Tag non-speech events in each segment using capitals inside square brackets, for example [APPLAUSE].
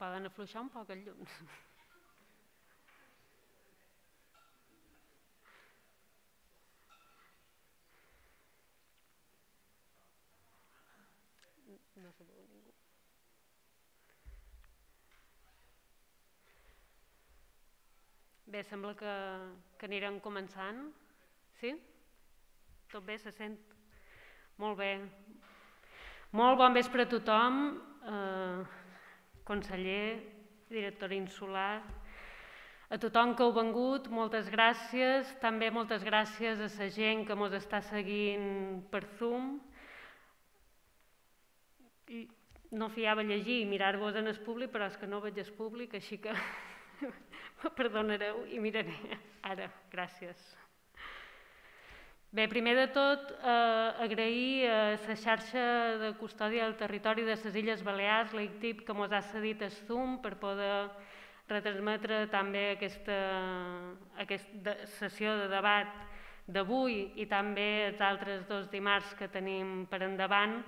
poden afluixar un poc el llum. No se veu ningú. Bé, sembla que, que anirem començant. Sí? Tot bé? Se sent? Molt bé. Molt bon vespre a tothom, eh, conseller, directora insular, a tothom que heu vengut, moltes gràcies. També moltes gràcies a la gent que ens està seguint per Zoom. I no fiava llegir i mirar-vos en el públic, però és que no veig el públic, així que me [LAUGHS] perdonareu i miraré ara. Gràcies. Bé, primer de tot, eh, agrair a la xarxa de custòdia del territori de les Illes Balears, l'ICTIP, que ens ha cedit el Zoom per poder retransmetre també aquesta, aquesta sessió de debat d'avui i també els altres dos dimarts que tenim per endavant,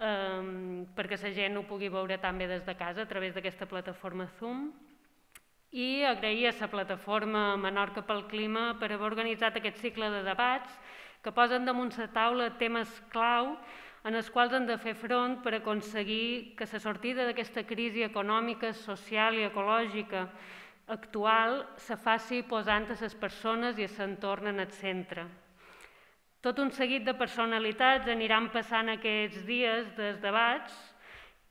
eh, perquè la gent ho pugui veure també des de casa a través d'aquesta plataforma Zoom i agrair a la plataforma Menorca pel Clima per haver organitzat aquest cicle de debats que posen damunt la taula temes clau en els quals han de fer front per aconseguir que la sortida d'aquesta crisi econòmica, social i ecològica actual se faci posant a les persones i a l'entorn en el centre. Tot un seguit de personalitats aniran passant aquests dies dels debats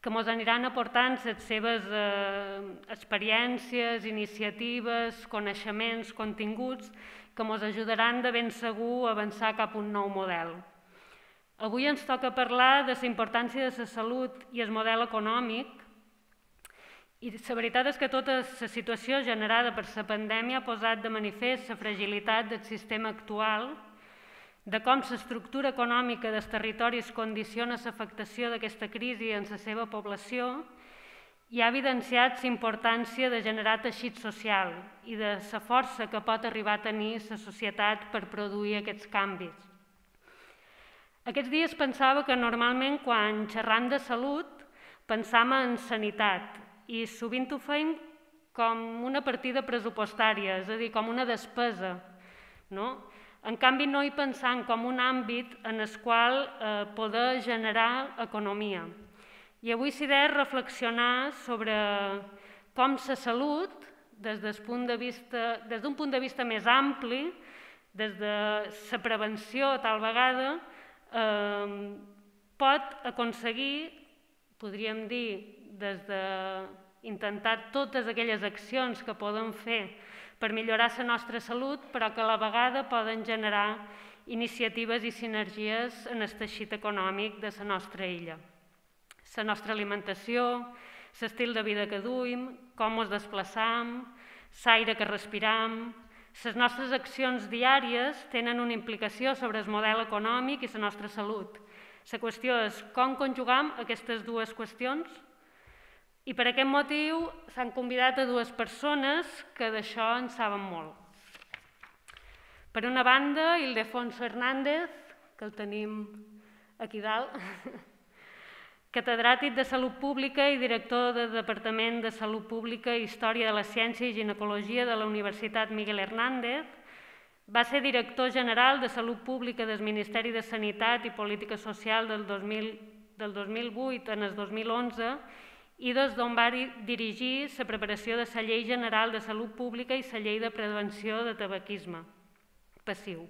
que ens aniran aportant les seves eh, experiències, iniciatives, coneixements, continguts, que ens ajudaran de ben segur a avançar cap a un nou model. Avui ens toca parlar de la importància de la salut i el model econòmic i la veritat és que tota la situació generada per la pandèmia ha posat de manifest la fragilitat del sistema actual de com l'estructura econòmica dels territoris condiciona l'afectació d'aquesta crisi en la seva població i ha evidenciat la importància de generar teixit social i de la força que pot arribar a tenir la societat per produir aquests canvis. Aquests dies pensava que normalment quan xerram de salut pensam en sanitat i sovint ho feim com una partida pressupostària, és a dir, com una despesa. No? En canvi, no hi pensant com un àmbit en el qual eh, poder generar economia. I avui s'hi de reflexionar sobre com la salut, des d'un punt, de vista, des punt de vista més ampli, des de la prevenció tal vegada, eh, pot aconseguir, podríem dir, des d'intentar totes aquelles accions que poden fer per millorar la nostra salut, però que a la vegada poden generar iniciatives i sinergies en el teixit econòmic de la nostra illa. La nostra alimentació, l'estil de vida que duim, com ens desplaçam, l'aire que respiram, les nostres accions diàries tenen una implicació sobre el model econòmic i la nostra salut. La qüestió és com conjugam aquestes dues qüestions i per aquest motiu s'han convidat a dues persones que d'això en saben molt. Per una banda, Ildefonso Hernández, que el tenim aquí dalt, [LAUGHS] catedràtic de Salut Pública i director del Departament de Salut Pública i Història de la Ciència i Ginecologia de la Universitat Miguel Hernández, va ser director general de Salut Pública del Ministeri de Sanitat i Política Social del, 2000, del 2008 en el 2011 i des d'on va dirigir la preparació de la Llei General de Salut Pública i la Llei de Prevenció de Tabaquisme passiu.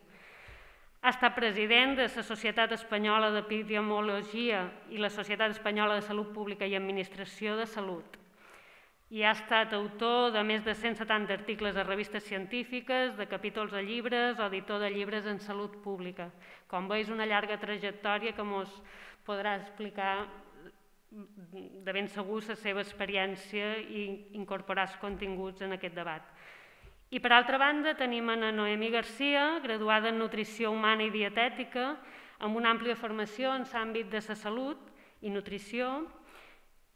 Ha estat president de la Societat Espanyola d'Epidemiologia i la Societat Espanyola de Salut Pública i Administració de Salut. I ha estat autor de més de 170 articles a revistes científiques, de capítols a llibres editor de llibres en salut pública. Com veus, una llarga trajectòria que ens podrà explicar de ben segur la seva experiència i incorporar els continguts en aquest debat. I per altra banda tenim a Noemi Garcia, graduada en Nutrició Humana i Dietètica, amb una àmplia formació en l'àmbit de la salut i nutrició,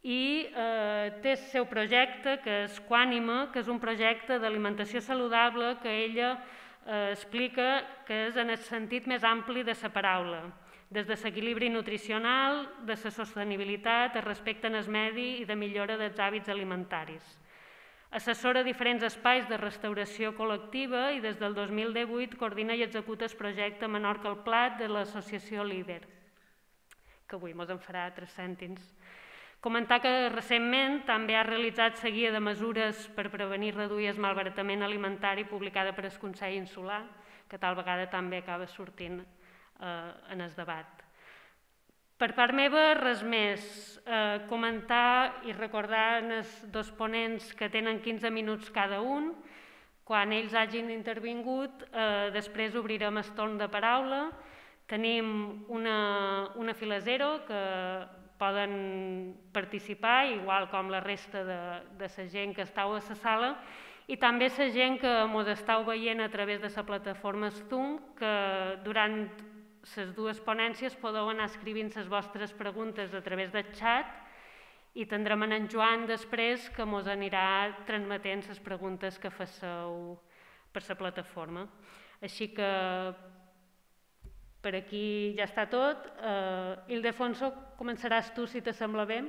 i eh, té el seu projecte, que és Quànima, que és un projecte d'alimentació saludable que ella eh, explica que és en el sentit més ampli de la paraula, des de l'equilibri nutricional, de la sostenibilitat, el respecte en el medi i de millora dels hàbits alimentaris. Assessora diferents espais de restauració col·lectiva i des del 2018 coordina i executa el projecte Menorca al Plat de l'associació Líder, que avui ens en farà tres cèntims. Comentar que recentment també ha realitzat seguida de mesures per prevenir i reduir el malbaratament alimentari publicada per el Consell Insular, que tal vegada també acaba sortint eh, en el debat. Per part meva, res més. Eh, comentar i recordar els dos ponents que tenen 15 minuts cada un. Quan ells hagin intervingut, eh, després obrirem el torn de paraula. Tenim una, una fila zero que poden participar, igual com la resta de, de la gent que estàu a la sala, i també la gent que ens estàu veient a través de la plataforma Zoom, que durant les dues ponències podeu anar escrivint les vostres preguntes a través del xat i tindrem en Joan després que ens anirà transmetent les preguntes que fasseu per la plataforma. Així que per aquí ja està tot. Eh, Ildefonso, començaràs tu, si t'assembla bé.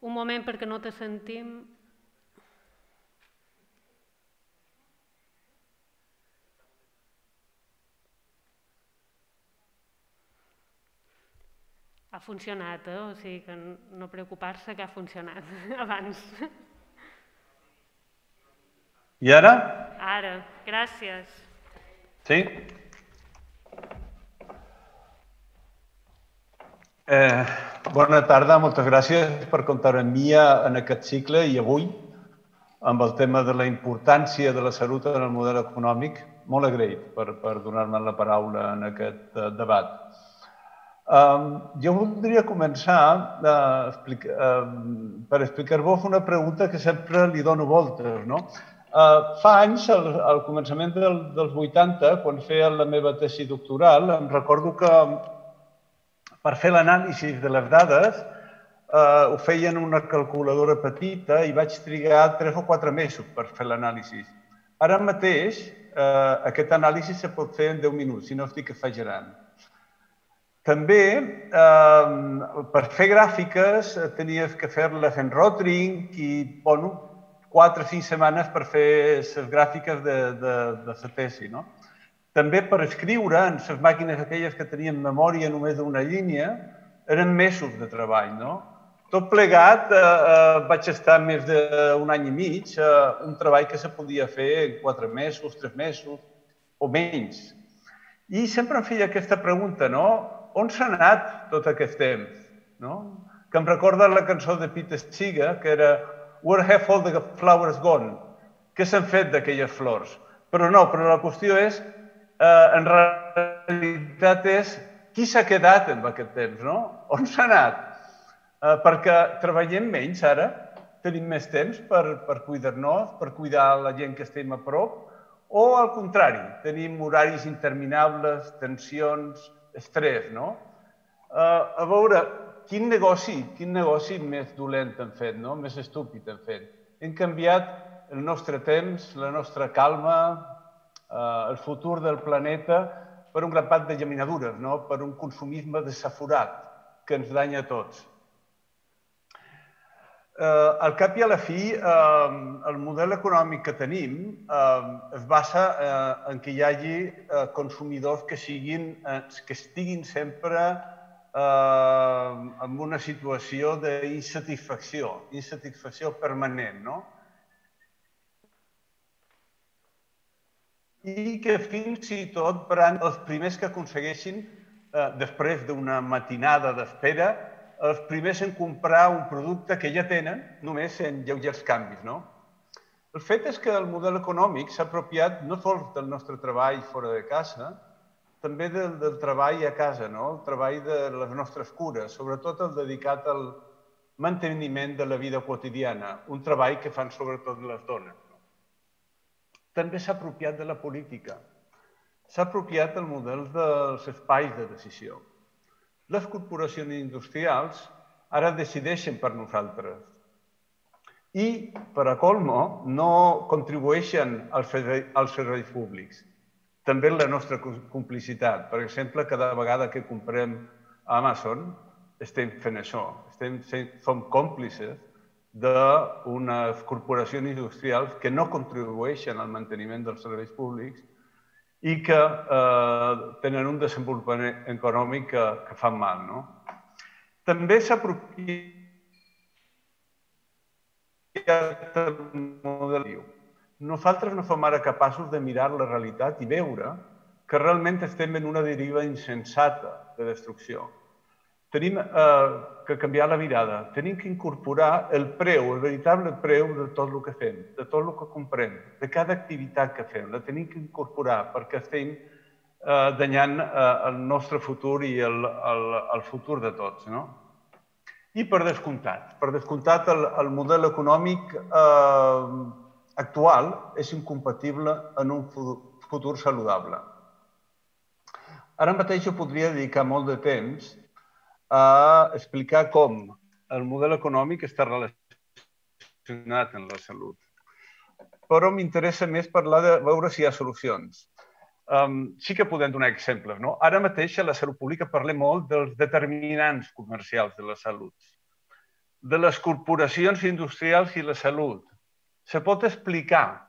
Un moment perquè no te sentim. Ha funcionat, eh? o sigui que no preocupar-se que ha funcionat [LAUGHS] abans. I ara? Ara, gràcies. Sí? Eh, bona tarda, moltes gràcies per comptar amb mi en aquest cicle i avui amb el tema de la importància de la salut en el model econòmic. Molt agraït per, per donar-me la paraula en aquest uh, debat. Um, jo voldria començar uh, explica, uh, per explicar-vos una pregunta que sempre li dono voltes. No? Uh, fa anys, al, al començament del, dels 80, quan feia la meva tesi doctoral, em recordo que per fer l'anàlisi de les dades uh, ho feien una calculadora petita i vaig trigar 3 o 4 mesos per fer l'anàlisi. Ara mateix, uh, aquest anàlisi se pot fer en 10 minuts, si no estic exagerant. També, eh, per fer gràfiques, eh, tenies que fer-les en Rotring i, bueno, quatre o cinc setmanes per fer les gràfiques de, de, de la tesi. No? També per escriure en les màquines aquelles que tenien memòria només d'una línia, eren mesos de treball. No? Tot plegat, eh, eh, vaig estar més d'un any i mig, eh, un treball que se podia fer en quatre mesos, tres mesos o menys. I sempre em feia aquesta pregunta, no? On s'ha anat tot aquest temps? No? Que em recorda la cançó de Pete Seeger, que era Where have all the flowers gone? Què s'han fet d'aquelles flors? Però no, però la qüestió és, eh, en realitat és, qui s'ha quedat en aquest temps, no? On s'ha anat? Eh, perquè treballem menys ara, tenim més temps per, per cuidar-nos, per cuidar la gent que estem a prop, o al contrari, tenim horaris interminables, tensions, estrès, no? Uh, a veure, quin negoci, quin negoci més dolent hem fet, no? més estúpid hem fet. Hem canviat el nostre temps, la nostra calma, uh, el futur del planeta per un grapat de geminadures, no? per un consumisme desaforat que ens danya a tots. Eh, al cap i a la fi, eh, el model econòmic que tenim eh, es basa eh, en que hi hagi eh, consumidors que, siguin, eh, que estiguin sempre eh, en una situació d'insatisfacció, insatisfacció permanent, no? I que fins i tot els primers que aconsegueixin, eh, després d'una matinada d'espera, els primers en comprar un producte que ja tenen, només en lleugers canvis. No? El fet és que el model econòmic s'ha apropiat no sols del nostre treball fora de casa, també del, del treball a casa, no? el treball de les nostres cures, sobretot el dedicat al manteniment de la vida quotidiana, un treball que fan sobretot les dones. No? També s'ha apropiat de la política, s'ha apropiat del model dels espais de decisió les corporacions industrials ara decideixen per nosaltres. i, per a colmo, no contribueixen als serveis, públics. També la nostra complicitat. Per exemple, cada vegada que comprem a Amazon, estem fent això. Estem, som còmplices d'unes corporacions industrials que no contribueixen al manteniment dels serveis públics i que eh, tenen un desenvolupament econòmic que, que fa mal. No? També s'apropia el model. Nosaltres no som ara capaços de mirar la realitat i veure que realment estem en una deriva insensata de destrucció tenim eh, que canviar la mirada, tenim que incorporar el preu, el veritable preu de tot el que fem, de tot el que comprem, de cada activitat que fem. La tenim que incorporar perquè estem eh, danyant eh, el nostre futur i el, el, el futur de tots. No? I per descomptat, per descomptat el, el model econòmic eh, actual és incompatible en un futur saludable. Ara mateix jo podria dedicar molt de temps a explicar com el model econòmic està relacionat amb la salut. Però m'interessa més parlar de veure si hi ha solucions. Um, sí que podem donar exemples. No? Ara mateix a la salut pública parlem molt dels determinants comercials de la salut, de les corporacions industrials i la salut. Se pot explicar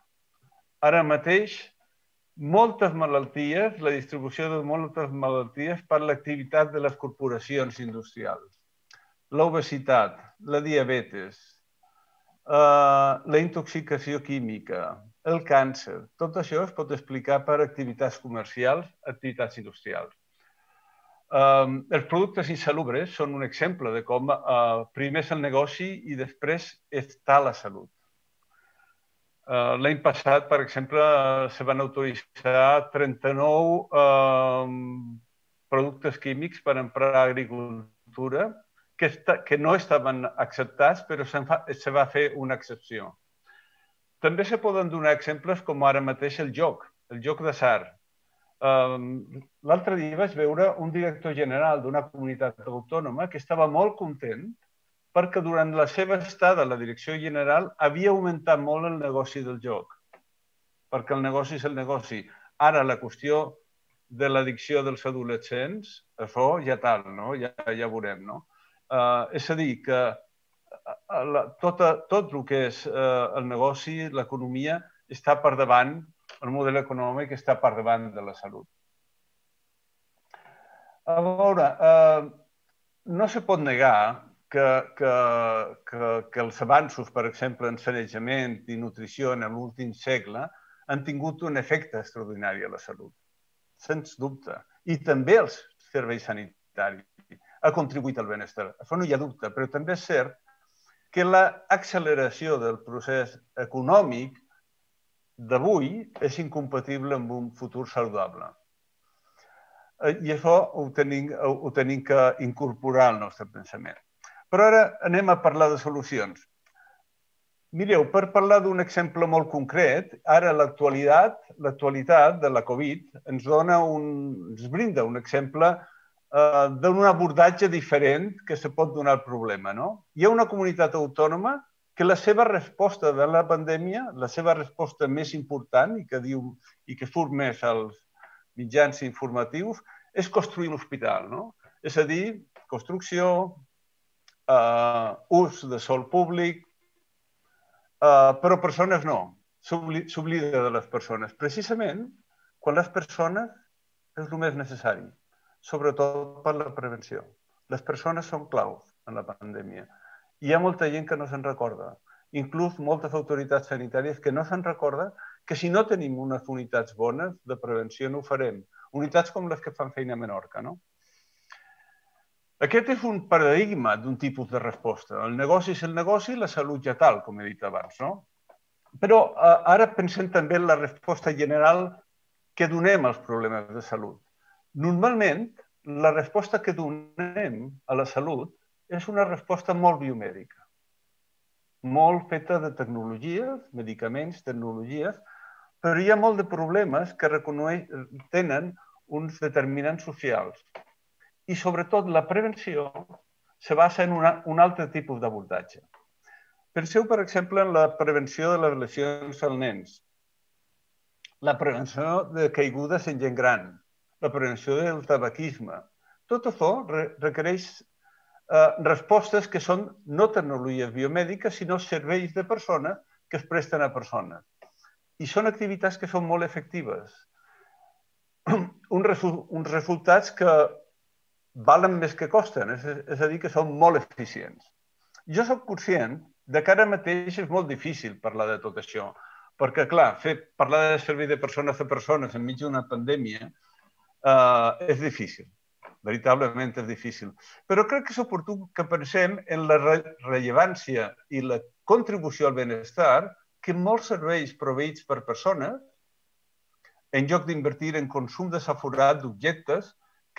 ara mateix moltes malalties, la distribució de moltes malalties per l'activitat de les corporacions industrials. L'obesitat, la diabetes, eh, la intoxicació química, el càncer, tot això es pot explicar per activitats comercials, activitats industrials. Els productes insalubres són un exemple de com uh, primer és el negoci i després està la salut. Uh, L'any passat, per exemple, se van autoritzar 39 uh, productes químics per emprar a agricultura que, esta, que no estaven acceptats, però se, fa, se va fer una excepció. També se poden donar exemples com ara mateix el joc, el joc d'atzar. Um, L'altre dia vaig veure un director general d'una comunitat autònoma que estava molt content perquè durant la seva estada a la direcció general havia augmentat molt el negoci del joc, perquè el negoci és el negoci. Ara la qüestió de l'addicció dels adolescents, això ja tal, no? ja, ja veurem. No? Uh, és a dir, que uh, la, tot, tot el que és uh, el negoci, l'economia, està per davant, el model econòmic està per davant de la salut. A veure, uh, no se pot negar que, que, que, que els avanços, per exemple, en sanejament i nutrició en l'últim segle han tingut un efecte extraordinari a la salut, sens dubte. I també els serveis sanitaris ha contribuït al benestar. Això no hi ha dubte, però també és cert que l'acceleració del procés econòmic d'avui és incompatible amb un futur saludable. Eh, I això ho tenim, ho tenim que incorporar al nostre pensament. Però ara anem a parlar de solucions. Mireu, per parlar d'un exemple molt concret, ara l'actualitat, l'actualitat de la Covid ens dona un, ens brinda un exemple eh, d'un abordatge diferent que se pot donar al problema. No? Hi ha una comunitat autònoma que la seva resposta de la pandèmia, la seva resposta més important i que diu i que surt més als mitjans informatius, és construir un hospital. No? És a dir, construcció, uh, ús de sol públic, uh, però persones no. S'oblida de les persones. Precisament quan les persones és el més necessari, sobretot per la prevenció. Les persones són claus en la pandèmia. Hi ha molta gent que no se'n recorda, inclús moltes autoritats sanitàries que no se'n recorda que si no tenim unes unitats bones de prevenció no ho farem. Unitats com les que fan feina a Menorca, no? Aquest és un paradigma d'un tipus de resposta. El negoci és el negoci, la salut ja tal, com he dit abans. No? Però eh, ara pensem també en la resposta general que donem als problemes de salut. Normalment, la resposta que donem a la salut és una resposta molt biomèdica, molt feta de tecnologies, medicaments, tecnologies, però hi ha molt de problemes que tenen uns determinants socials i sobretot la prevenció se basa en una, un altre tipus d'abordatge. Penseu, per exemple, en la prevenció de les lesions als nens, la prevenció de caigudes en gent gran, la prevenció del tabaquisme. Tot això re requereix eh, respostes que són no tecnologies biomèdiques, sinó serveis de persona que es presten a persones. I són activitats que són molt efectives. [CLEARS THROAT] Un resu uns resultats que valen més que costen, és, és a dir, que són molt eficients. Jo sóc conscient de que ara mateix és molt difícil parlar de tot això, perquè, clar, fer, parlar de servei de persones a persones enmig d'una pandèmia eh, és difícil, veritablement és difícil. Però crec que és oportú que pensem en la re rellevància i la contribució al benestar que molts serveis proveïts per persones, en lloc d'invertir en consum desaforat d'objectes,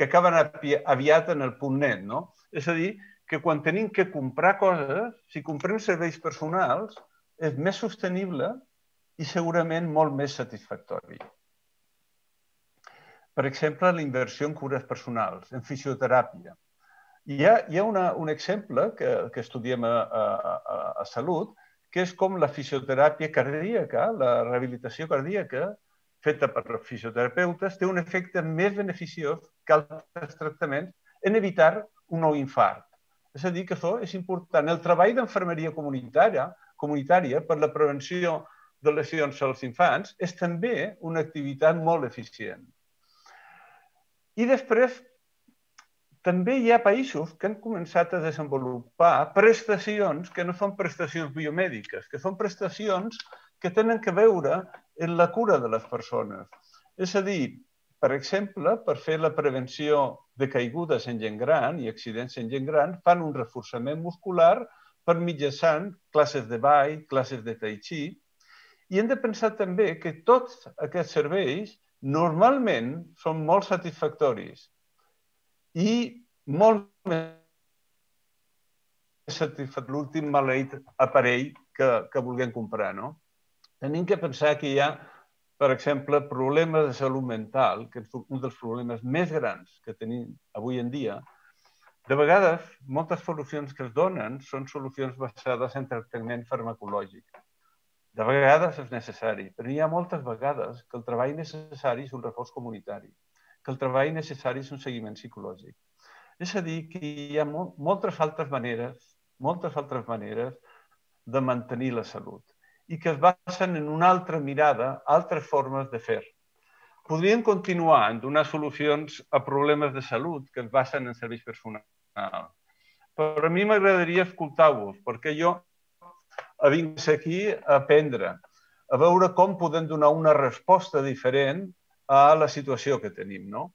que acaben aviat en el punt net, no? És a dir, que quan tenim que comprar coses, si comprem serveis personals, és més sostenible i segurament molt més satisfactori. Per exemple, la inversió en cures personals, en fisioteràpia. Hi ha, hi ha una, un exemple que, que estudiem a, a, a, a Salut, que és com la fisioteràpia cardíaca, la rehabilitació cardíaca, feta per fisioterapeutes té un efecte més beneficiós que altres tractaments en evitar un nou infart. És a dir, que això és important. El treball d'enfermeria comunitària, comunitària per la prevenció de lesions als infants és també una activitat molt eficient. I després, també hi ha països que han començat a desenvolupar prestacions que no són prestacions biomèdiques, que són prestacions que tenen que veure en la cura de les persones. És a dir, per exemple, per fer la prevenció de caigudes en gent gran i accidents en gent gran, fan un reforçament muscular per mitjançant classes de ball, classes de tai chi, i hem de pensar també que tots aquests serveis normalment són molt satisfactoris i molt més satisfat l'últim maleït aparell que, que vulguem comprar, no? Tenim que pensar que hi ha, per exemple, problemes de salut mental, que és un dels problemes més grans que tenim avui en dia. De vegades, moltes solucions que es donen són solucions basades en tractament farmacològic. De vegades és necessari, però hi ha moltes vegades que el treball necessari és un reforç comunitari, que el treball necessari és un seguiment psicològic. És a dir, que hi ha moltes altres maneres, moltes altres maneres de mantenir la salut i que es basen en una altra mirada, altres formes de fer. Podrien continuar en donar solucions a problemes de salut que es basen en serveis personals. Però a mi m'agradaria escoltar-vos, perquè jo vinc aquí a aprendre, a veure com podem donar una resposta diferent a la situació que tenim. No?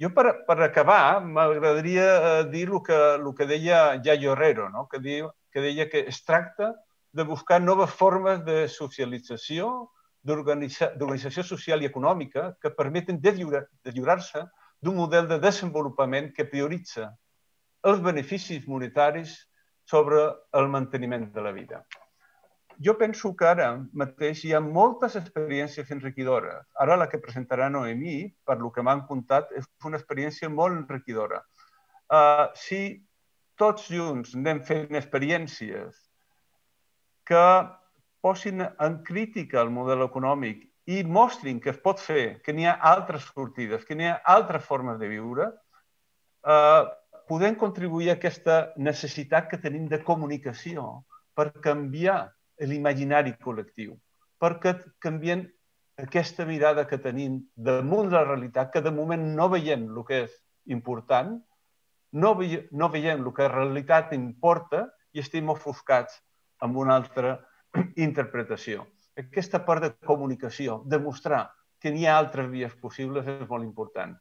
Jo, per, per acabar, m'agradaria eh, dir el que, el que deia Yayo Herrero, no? que, diu, que deia que es tracta de buscar noves formes de socialització, d'organització social i econòmica que permeten de lliurar-se d'un model de desenvolupament que prioritza els beneficis monetaris sobre el manteniment de la vida. Jo penso que ara mateix hi ha moltes experiències enriquidores. Ara la que presentarà Noemí, per lo que m'han contat, és una experiència molt enriquidora. Uh, si tots junts anem fent experiències que posin en crítica el model econòmic i mostrin que es pot fer, que n'hi ha altres sortides, que n'hi ha altres formes de viure, eh, podem contribuir a aquesta necessitat que tenim de comunicació per canviar l'imaginari col·lectiu, perquè canvien aquesta mirada que tenim damunt de la realitat, que de moment no veiem el que és important, no, veiem, no veiem el que en realitat importa i estem ofuscats amb una altra [CLEARS THROAT] interpretació. Aquesta part de comunicació, demostrar que n'hi ha altres vies possibles és molt important.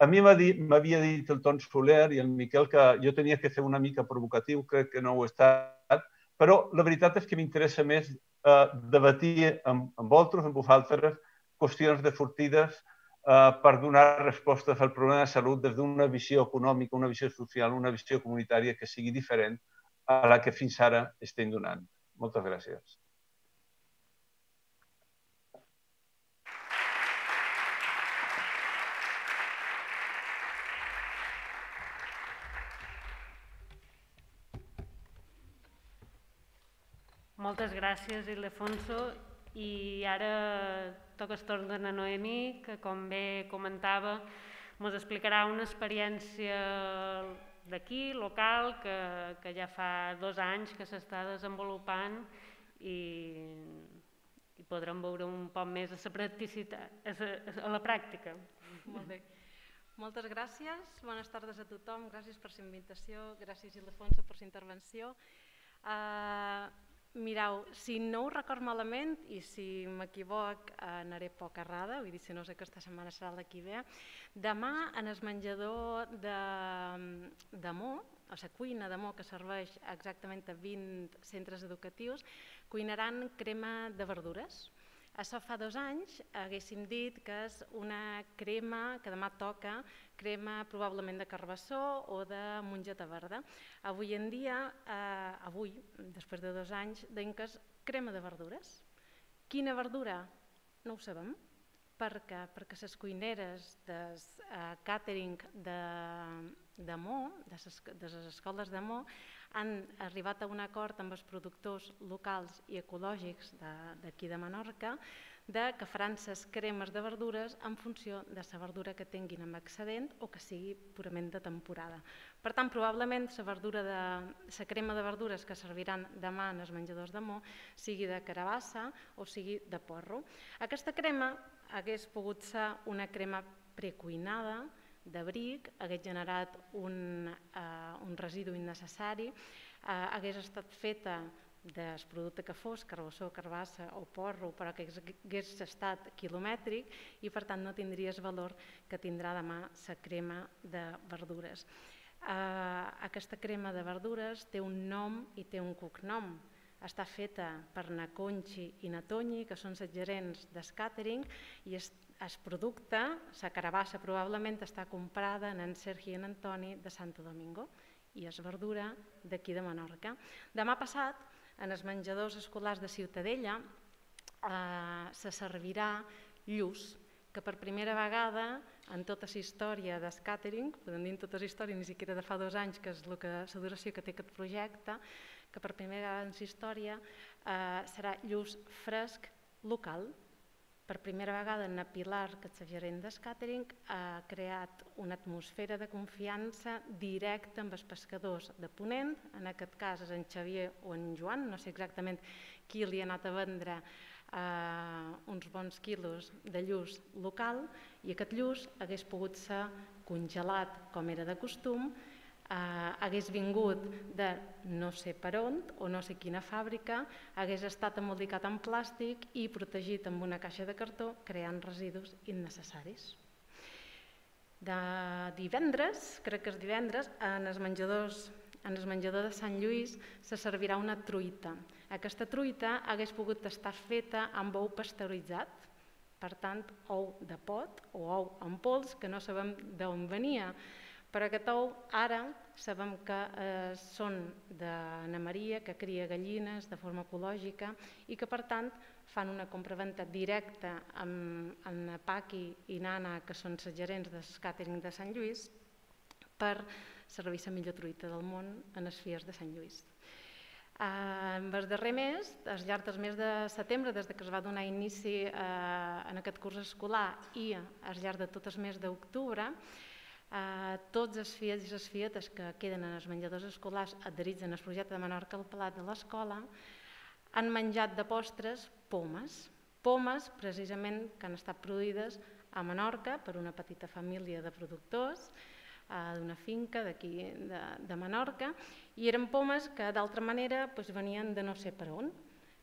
A mi m'havia dit el Ton Soler i el Miquel que jo tenia que ser una mica provocatiu, crec que no ho he estat, però la veritat és que m'interessa més eh, debatir amb, amb vosaltres, amb vosaltres, qüestions de sortides eh, per donar respostes al problema de salut des d'una visió econòmica, una visió social, una visió comunitària que sigui diferent a la que fins ara estem donant. Moltes gràcies. moltes gràcies, Ildefonso. I ara toca el torn de Noemi, que com bé comentava, ens explicarà una experiència d'aquí, local, que, que ja fa dos anys que s'està desenvolupant i, i podrem veure un poc més a la practicitat, a a la pràctica. Molt bé. Moltes gràcies, bones tardes a tothom, gràcies per la invitació, gràcies Ildefonso per la intervenció. Uh, Mireu, si no ho record malament i si m'equivoc anaré poc errada, vull dir, si no sé aquesta setmana serà la que ve, demà en el menjador de, de Mo, o la cuina de Mo que serveix exactament a 20 centres educatius, cuinaran crema de verdures. Això fa dos anys haguéssim dit que és una crema que demà toca, crema probablement de carbassó o de mongeta verda. Avui en dia, eh, avui, després de dos anys, deim que és crema de verdures. Quina verdura? No ho sabem, perquè, perquè les cuineres del uh, catering de, de Mo, de les escoles de Mo, han arribat a un acord amb els productors locals i ecològics d'aquí de, Menorca de que faran les cremes de verdures en funció de la verdura que tinguin amb excedent o que sigui purament de temporada. Per tant, probablement la verdura de la crema de verdures que serviran demà en els menjadors de Mo sigui de carabassa o sigui de porro. Aquesta crema hagués pogut ser una crema precuinada, d'abric, hagués generat un, uh, un residu innecessari, uh, hagués estat feta del producte que fos, carbassó, carbassa o porro, però que hagués estat quilomètric i per tant no tindries valor que tindrà demà la crema de verdures. Uh, aquesta crema de verdures té un nom i té un cognom. Està feta per na Conchi i na Toñi, que són els gerents d'Scattering, i és el producte, la carabassa probablement està comprada en en Sergi i en Antoni de Santo Domingo i és verdura d'aquí de Menorca. Demà passat, en els menjadors escolars de Ciutadella, eh, se servirà lluç, que per primera vegada en tota la història d'Scattering, podem dir en tota la història, ni siquiera de fa dos anys, que és el que, la duració que té aquest projecte, que per primera vegada en la història eh, serà lluç fresc local, per primera vegada, en Pilar, que és la gerent d'Scattering, ha creat una atmosfera de confiança directa amb els pescadors de Ponent, en aquest cas és en Xavier o en Joan, no sé exactament qui li ha anat a vendre eh, uns bons quilos de lluç local i aquest lluç hagués pogut ser congelat com era de costum eh, hagués vingut de no sé per on o no sé quina fàbrica, hagués estat emboldicat en plàstic i protegit amb una caixa de cartó, creant residus innecessaris. De divendres, crec que és divendres, en els menjadors en el menjador de Sant Lluís se servirà una truita. Aquesta truita hagués pogut estar feta amb ou pasteuritzat, per tant, ou de pot o ou en pols, que no sabem d'on venia. Per aquest ou, ara sabem que eh, són d'Anna Maria, que cria gallines de forma ecològica i que, per tant, fan una compraventa directa amb, amb Paqui i Nana, que són les gerents del càtering de Sant Lluís, per servir la millor truita del món en les fies de Sant Lluís. Eh, en el darrer mes, al llarg del mes de setembre, des de que es va donar inici eh, en aquest curs escolar i al llarg de tot el mes d'octubre, eh, tots els fiets i les fietes que queden en els menjadors escolars adherits en el projecte de Menorca al Palat de l'escola han menjat de postres pomes, pomes precisament que han estat produïdes a Menorca per una petita família de productors eh, d'una finca d'aquí de, de Menorca i eren pomes que d'altra manera doncs, venien de no sé per on.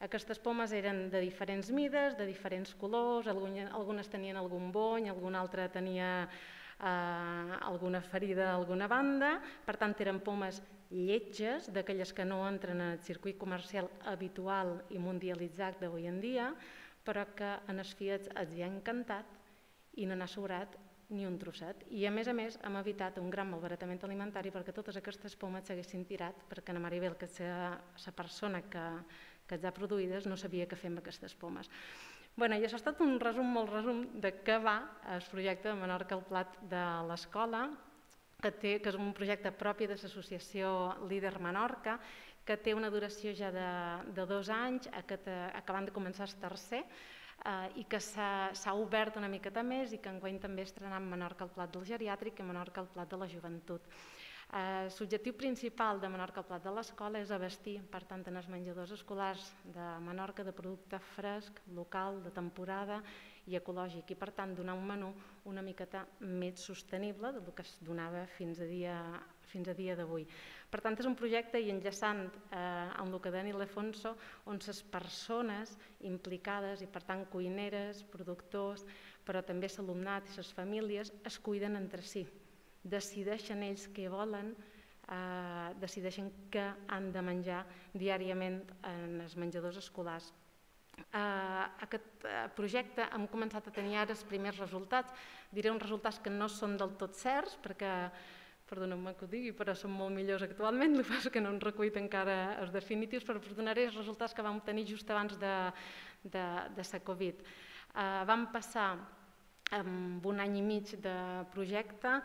Aquestes pomes eren de diferents mides, de diferents colors, algunes tenien algun bony, alguna altra tenia eh, alguna ferida a alguna banda, per tant eren pomes lletges, d'aquelles que no entren en el circuit comercial habitual i mundialitzat d'avui en dia, però que en els fiats els hi ha encantat i no n'ha sobrat ni un trosset. I a més a més hem evitat un gran malbaratament alimentari perquè totes aquestes pomes s'haguessin tirat perquè na Maribel, que és la persona que, que els ha produïdes, no sabia què fer amb aquestes pomes. Bueno, I això ha estat un resum molt resum de què va el projecte de Menorca al Plat de l'escola, que, té, que és un projecte propi de l'associació Líder Menorca, que té una duració ja de, de dos anys, acabant de començar el tercer, eh, i que s'ha obert una miqueta més i que enguany també estrenant Menorca el plat del geriàtric i Menorca el plat de la joventut. Eh, L'objectiu principal de Menorca al Plat de l'Escola és abastir, per tant, en els menjadors escolars de Menorca de producte fresc, local, de temporada i ecològic i, per tant, donar un menú una miqueta més sostenible del que es donava fins a dia, fins a dia d'avui. Per tant, és un projecte i enllaçant eh, amb el que deia l'Afonso, on les persones implicades i, per tant, cuineres, productors, però també l'alumnat i les famílies es cuiden entre si, decideixen ells què volen, eh, decideixen què han de menjar diàriament en els menjadors escolars eh, aquest eh, projecte hem començat a tenir ara els primers resultats. Diré uns resultats que no són del tot certs, perquè, perdoneu-me que ho digui, però són molt millors actualment, [LAUGHS] el que passa que no han recollit encara els definitius, però us donaré els resultats que vam tenir just abans de, de, de la Covid. Eh, vam passar amb un any i mig de projecte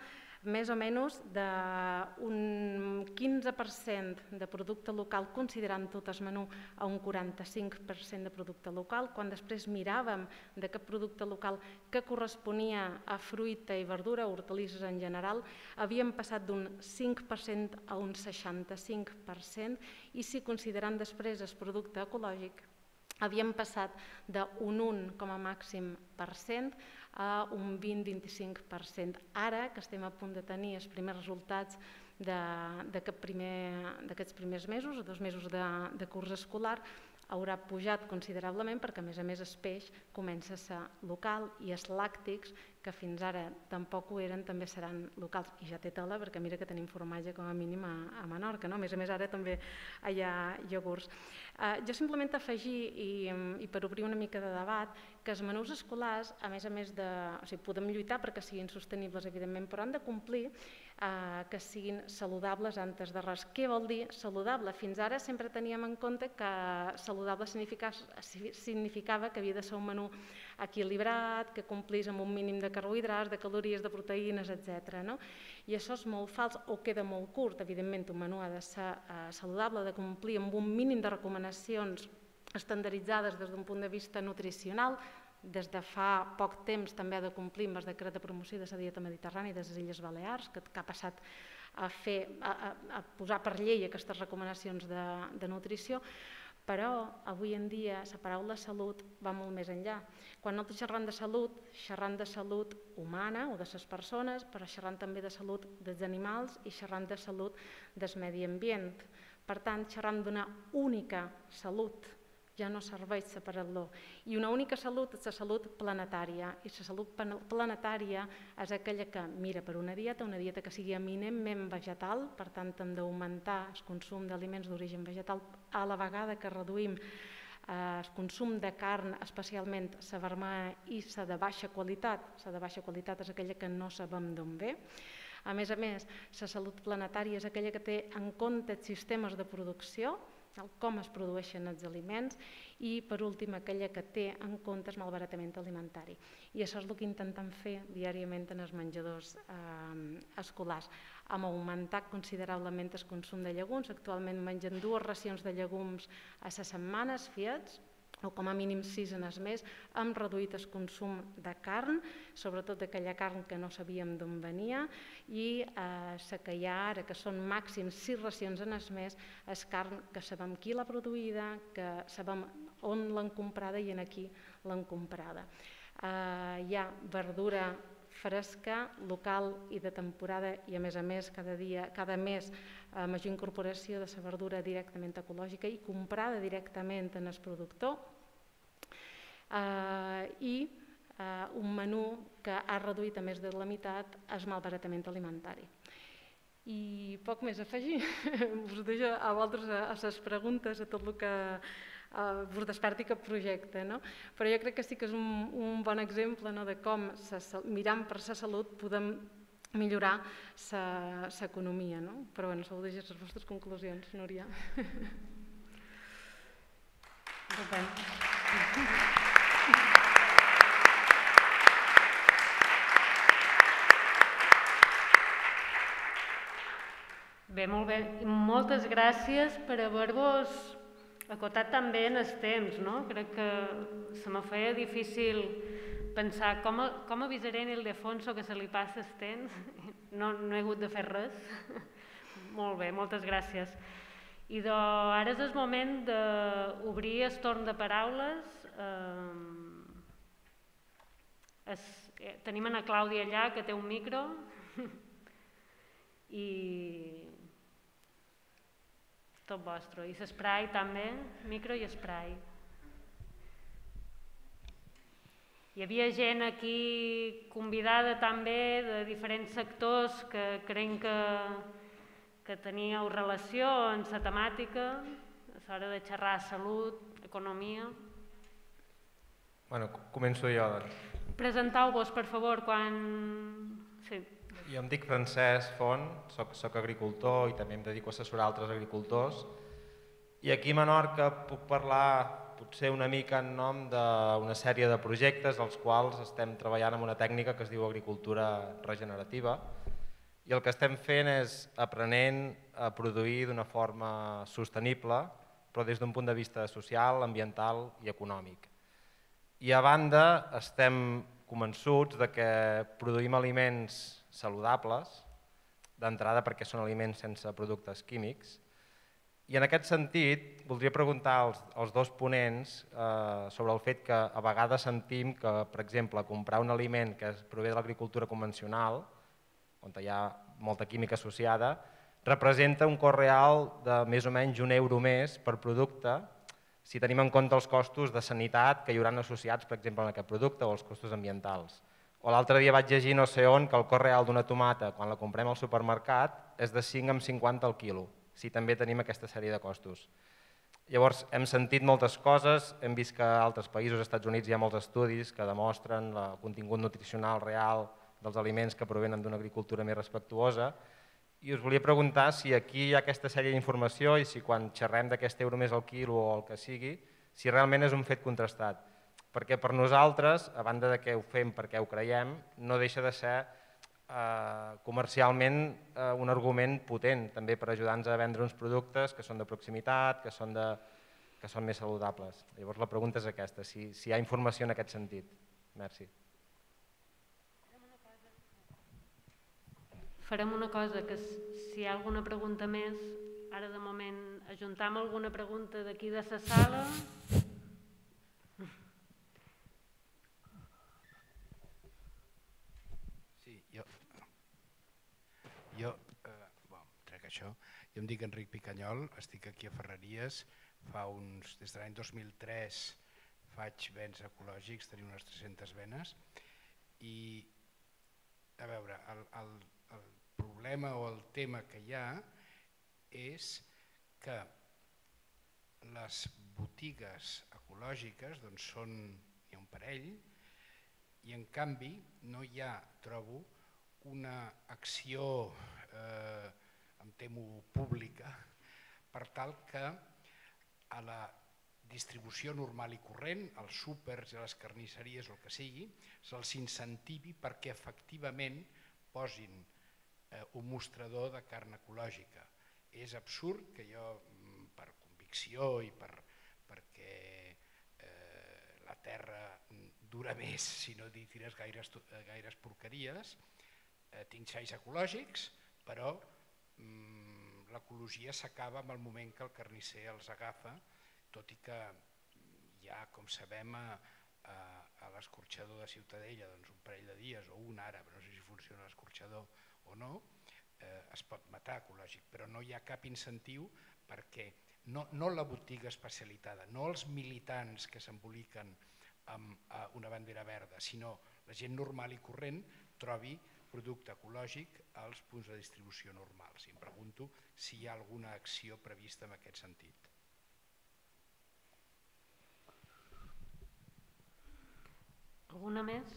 més o menys d'un 15% de producte local, considerant tot el menú a un 45% de producte local. Quan després miràvem d'aquest producte local que corresponia a fruita i verdura, hortalisses en general, havíem passat d'un 5% a un 65% i si considerant després el producte ecològic, havíem passat d'un 1 com a màxim per cent a un 20-25%. Ara que estem a punt de tenir els primers resultats d'aquests primer, primers mesos, dos mesos de, de curs escolar, haurà pujat considerablement perquè a més a més el peix comença a ser local i els làctics, que fins ara tampoc ho eren, també seran locals. I ja té tela perquè mira que tenim formatge com a mínim a, a Menorca, no? a més a més ara també hi ha iogurts. Eh, jo simplement afegir, i, i per obrir una mica de debat, que els menús escolars, a més a més de... O sigui, podem lluitar perquè siguin sostenibles, evidentment, però han de complir eh, que siguin saludables antes de res. Què vol dir saludable? Fins ara sempre teníem en compte que saludable significava, que havia de ser un menú equilibrat, que complís amb un mínim de carbohidrats, de calories, de proteïnes, etc. No? I això és molt fals o queda molt curt. Evidentment, un menú ha de ser eh, saludable, de complir amb un mínim de recomanacions estandarditzades des d'un punt de vista nutricional, des de fa poc temps també ha de complir amb el decret de promoció de la dieta mediterrània de les Illes Balears, que, que ha passat a, fer, a, a, posar per llei aquestes recomanacions de, de nutrició, però avui en dia la paraula salut va molt més enllà. Quan nosaltres xerram de salut, xerram de salut humana o de les persones, però xerram també de salut dels animals i xerram de salut del medi ambient. Per tant, xerram d'una única salut ja no serveix separar-lo. I una única salut és la salut planetària, i la salut planetària és aquella que mira per una dieta, una dieta que sigui eminentment vegetal, per tant hem d'augmentar el consum d'aliments d'origen vegetal a la vegada que reduïm eh, el consum de carn, especialment la vermella i la de baixa qualitat. La de baixa qualitat és aquella que no sabem d'on ve. A més a més, la salut planetària és aquella que té en compte els sistemes de producció, el com es produeixen els aliments i, per últim, aquella que té en compte el malbaratament alimentari. I això és el que intentem fer diàriament en els menjadors eh, escolars. Hem augmentat considerablement el consum de llegums. Actualment mengen dues racions de llegums a les setmanes, fiats, o com a mínim sis el mes, hem reduït el consum de carn, sobretot d'aquella carn que no sabíem d'on venia, i eh, la que hi ha ara, que són màxims sis racions en el mes, és carn que sabem qui l'ha produïda, que sabem on l'han comprada i en aquí l'han comprada. Eh, hi ha verdura fresca, local i de temporada i a més a més cada dia, cada mes a major incorporació de la verdura directament ecològica i comprada directament en el productor eh, i eh, un menú que ha reduït a més de la meitat el malbaratament alimentari. I poc més a afegir. [LAUGHS] Us deixo a vosaltres a les preguntes, a tot el que us desperti aquest projecte. No? Però jo crec que sí que és un, un bon exemple no, de com, sa, mirant per la salut, podem millorar l'economia. No? Però bueno, sou deixar les vostres conclusions, Núria. Bé, molt bé. Moltes gràcies per haver-vos acotat tan bé en els temps, no? Crec que se me feia difícil pensar com, com avisaré a Ildefonso que se li passa el temps. [LAUGHS] No, no he hagut de fer res. [LAUGHS] Molt bé, moltes gràcies. I do, ara és el moment d'obrir el torn de paraules. Eh, es, eh, tenim a Clàudia allà, que té un micro. [LAUGHS] I tot vostre. I l'esprai també, micro i esprai. Hi havia gent aquí convidada també de diferents sectors que creiem que, que teníeu relació en la temàtica, a l'hora de xerrar salut, economia. Bueno, començo jo, doncs. Presentau-vos, per favor, quan... Jo em dic Francesc Font, soc, soc agricultor i també em dedico a assessorar altres agricultors. I aquí a Menorca puc parlar potser una mica en nom d'una sèrie de projectes als quals estem treballant amb una tècnica que es diu agricultura regenerativa i el que estem fent és aprenent a produir d'una forma sostenible però des d'un punt de vista social, ambiental i econòmic. I a banda estem convençuts de que produïm aliments saludables, d'entrada perquè són aliments sense productes químics, i en aquest sentit, voldria preguntar als, als dos ponents eh, sobre el fet que a vegades sentim que, per exemple, comprar un aliment que prové de l'agricultura convencional, on hi ha molta química associada, representa un cost real de més o menys un euro més per producte si tenim en compte els costos de sanitat que hi hauran associats, per exemple, en aquest producte o els costos ambientals. O l'altre dia vaig llegir no sé on que el cost real d'una tomata, quan la comprem al supermercat, és de 5 amb 50 al quilo si també tenim aquesta sèrie de costos. Llavors, hem sentit moltes coses, hem vist que a altres països, als Estats Units, hi ha molts estudis que demostren el contingut nutricional real dels aliments que provenen d'una agricultura més respectuosa, i us volia preguntar si aquí hi ha aquesta sèrie d'informació i si quan xerrem d'aquest euro més al quilo o el que sigui, si realment és un fet contrastat. Perquè per nosaltres, a banda de que ho fem perquè ho creiem, no deixa de ser eh, comercialment eh, un argument potent també per ajudar-nos a vendre uns productes que són de proximitat, que són, de, que són més saludables. Llavors la pregunta és aquesta, si, si hi ha informació en aquest sentit. Merci. Farem una cosa, que si hi ha alguna pregunta més, ara de moment ajuntam alguna pregunta d'aquí de la sala Jo, eh, bon, trec això, jo em dic Enric Picanyol, estic aquí a Ferreries, fa uns, des de l'any 2003 faig vents ecològics, tenim unes 300 venes, i a veure, el, el, el problema o el tema que hi ha és que les botigues ecològiques doncs són, hi ha un parell, i en canvi no hi ha, trobo, una acció, eh, em temo, pública, per tal que a la distribució normal i corrent, als súpers i a les carnisseries o el que sigui, se'ls incentivi perquè efectivament posin eh, un mostrador de carn ecològica. És absurd que jo, mm, per convicció i per, perquè eh, la terra dura més [LAUGHS] si no tires gaires, gaires porqueries, eh, tinc xais ecològics, però mm, l'ecologia s'acaba en el moment que el carnisser els agafa, tot i que ja, com sabem, a, a, a l'escorxador de Ciutadella doncs un parell de dies o un ara, però no sé si funciona l'escorxador o no, eh, es pot matar ecològic, però no hi ha cap incentiu perquè no, no la botiga especialitzada, no els militants que s'emboliquen amb eh, una bandera verda, sinó la gent normal i corrent trobi producte ecològic als punts de distribució normals. I em pregunto si hi ha alguna acció prevista en aquest sentit. Alguna més?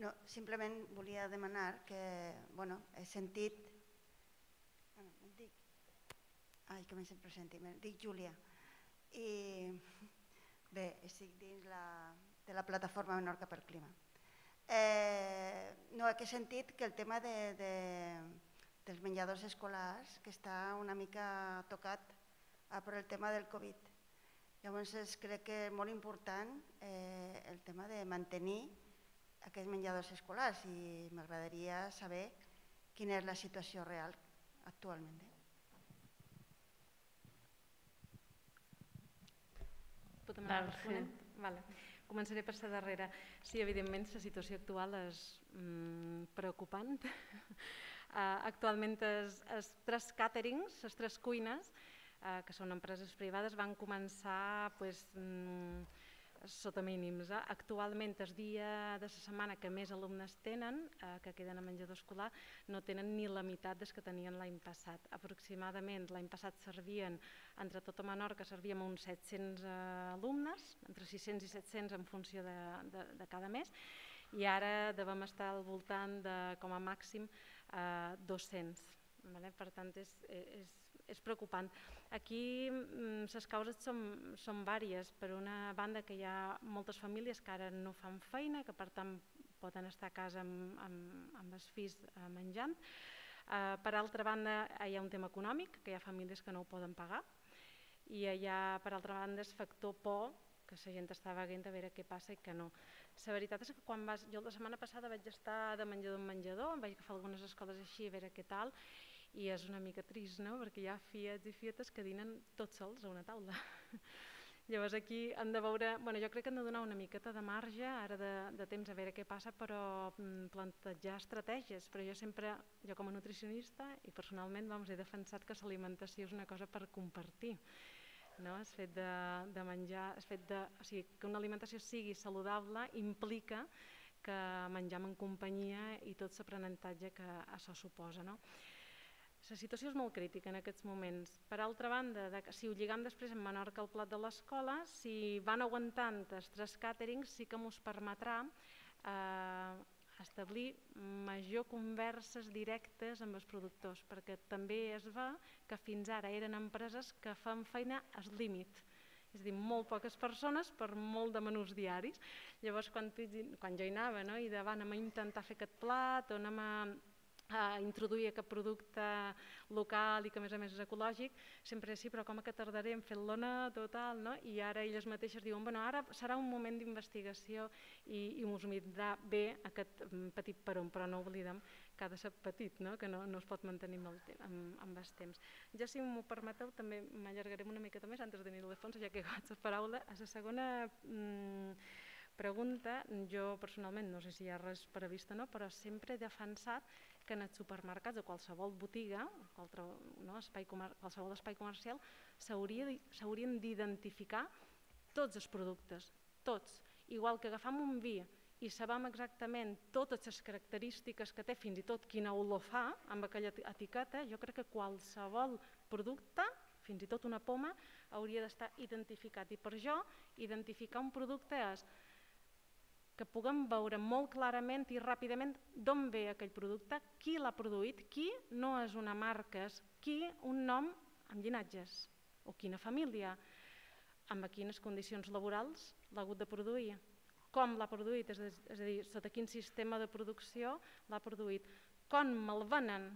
No, simplement volia demanar que, bueno, he sentit Ai, que sempre senti. Dic Júlia. i bé, estic dins la, de la plataforma Menorca pel Clima. Eh, no, he sentit que el tema de, de, dels menjadors escolars que està una mica tocat per el tema del Covid. Llavors és, crec que és molt important eh, el tema de mantenir aquests menjadors escolars i m'agradaria saber quina és la situació real actualment. Eh? Pot demanar sí. vale. Començaré per ser darrere. Sí, evidentment, la situació actual és mm, preocupant. uh, [LAUGHS] actualment, els, els tres càterings, les tres cuines, uh, que són empreses privades, van començar pues, mm, sota mínims. Eh? Actualment, el dia de la setmana que més alumnes tenen, eh, que queden a menjador escolar, no tenen ni la meitat des que tenien l'any passat. Aproximadament l'any passat servien, entre tota Menorca, servíem uns 700 eh, alumnes, entre 600 i 700 en funció de, de, de cada mes, i ara devem estar al voltant de, com a màxim, eh, 200. Vale? Per tant, és, és, és preocupant. Aquí les mm, causes són, són vàries. Per una banda que hi ha moltes famílies que ara no fan feina, que per tant poden estar a casa amb, amb, amb els fills eh, menjant. Eh, per altra banda hi ha un tema econòmic, que hi ha famílies que no ho poden pagar. I hi ha, per altra banda, el factor por, que la gent està veient a veure què passa i què no. La veritat és que quan vas, jo la setmana passada vaig estar de menjador en menjador, vaig agafar algunes escoles així a veure què tal, i és una mica trist, no? perquè hi ha fiets i fietes que dinen tots sols a una taula. [LAUGHS] Llavors aquí han de veure, bueno, jo crec que han de donar una miqueta de marge ara de, de temps a veure què passa, però mm, plantejar estratègies, però jo sempre, jo com a nutricionista i personalment doncs, he defensat que l'alimentació és una cosa per compartir. No? El fet de, de menjar, el fet de, o sigui, que una alimentació sigui saludable implica que menjam en companyia i tot l'aprenentatge que això suposa. No? La situació és molt crítica en aquests moments. Per altra banda, de, si ho lligam després en Menorca al plat de l'escola, si van aguantant els tres càterings sí que ens permetrà eh, establir major converses directes amb els productors, perquè també es va que fins ara eren empreses que fan feina al límit, és a dir, molt poques persones per molt de menús diaris. Llavors, quan, quan jo hi anava no, i davant anem a intentar fer aquest plat o anem a a introduir aquest producte local i que a més a més és ecològic, sempre sí, però com que tardaré en fer-lo total, no? i ara elles mateixes diuen, bueno, ara serà un moment d'investigació i, i us vindrà bé aquest mm, petit peron, però no oblidem que ha de ser petit, no? que no, no es pot mantenir amb el, amb, amb els temps. Ja si m'ho permeteu, també m'allargarem una miqueta més antes de tenir l'Alfons, ja que he la paraula. A la segona mm, pregunta, jo personalment no sé si hi ha res previst o no, però sempre he defensat que en els supermercats o qualsevol botiga, qualsevol, no, espai, qualsevol espai comercial, s'haurien d'identificar tots els productes, tots. Igual que agafam un vi i sabem exactament totes les característiques que té, fins i tot quina olor fa amb aquella etiqueta, jo crec que qualsevol producte, fins i tot una poma, hauria d'estar identificat. I per jo, identificar un producte és que puguem veure molt clarament i ràpidament d'on ve aquell producte, qui l'ha produït, qui no és una marca, és qui un nom amb llinatges, o quina família, amb quines condicions laborals l'ha hagut de produir, com l'ha produït, és a dir, sota quin sistema de producció l'ha produït, com me'l venen,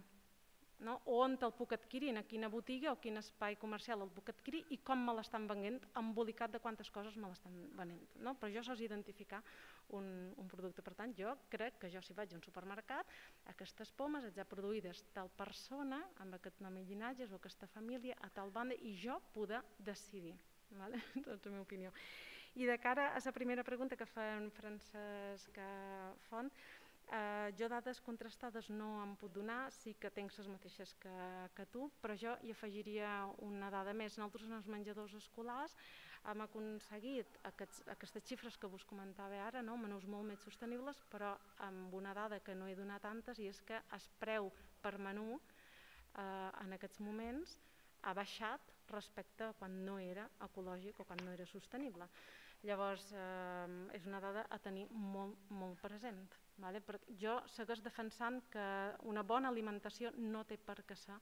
no? on el puc adquirir, en quina botiga o quin espai comercial el puc adquirir i com me l'estan venent, embolicat de quantes coses me l'estan venent. No? Però jo és identificar un, un producte. Per tant, jo crec que jo si vaig a un supermercat, aquestes pomes ja produïdes tal persona, amb aquest nom i llinatges o aquesta família, a tal banda, i jo poder decidir. Vale? Doncs [LAUGHS] la meva opinió. I de cara a la primera pregunta que fa en Francesc Font, Eh, jo dades contrastades no em puc donar, sí que tenc les mateixes que, que tu, però jo hi afegiria una dada més. Nosaltres en els menjadors escolars hem aconseguit aquests, aquestes xifres que vos comentava ara, no? menús molt més sostenibles, però amb una dada que no he donat tantes i és que el preu per menú eh, en aquests moments ha baixat respecte a quan no era ecològic o quan no era sostenible. Llavors, eh, és una dada a tenir molt, molt present. Vale? Perquè jo segueix defensant que una bona alimentació no té per què ser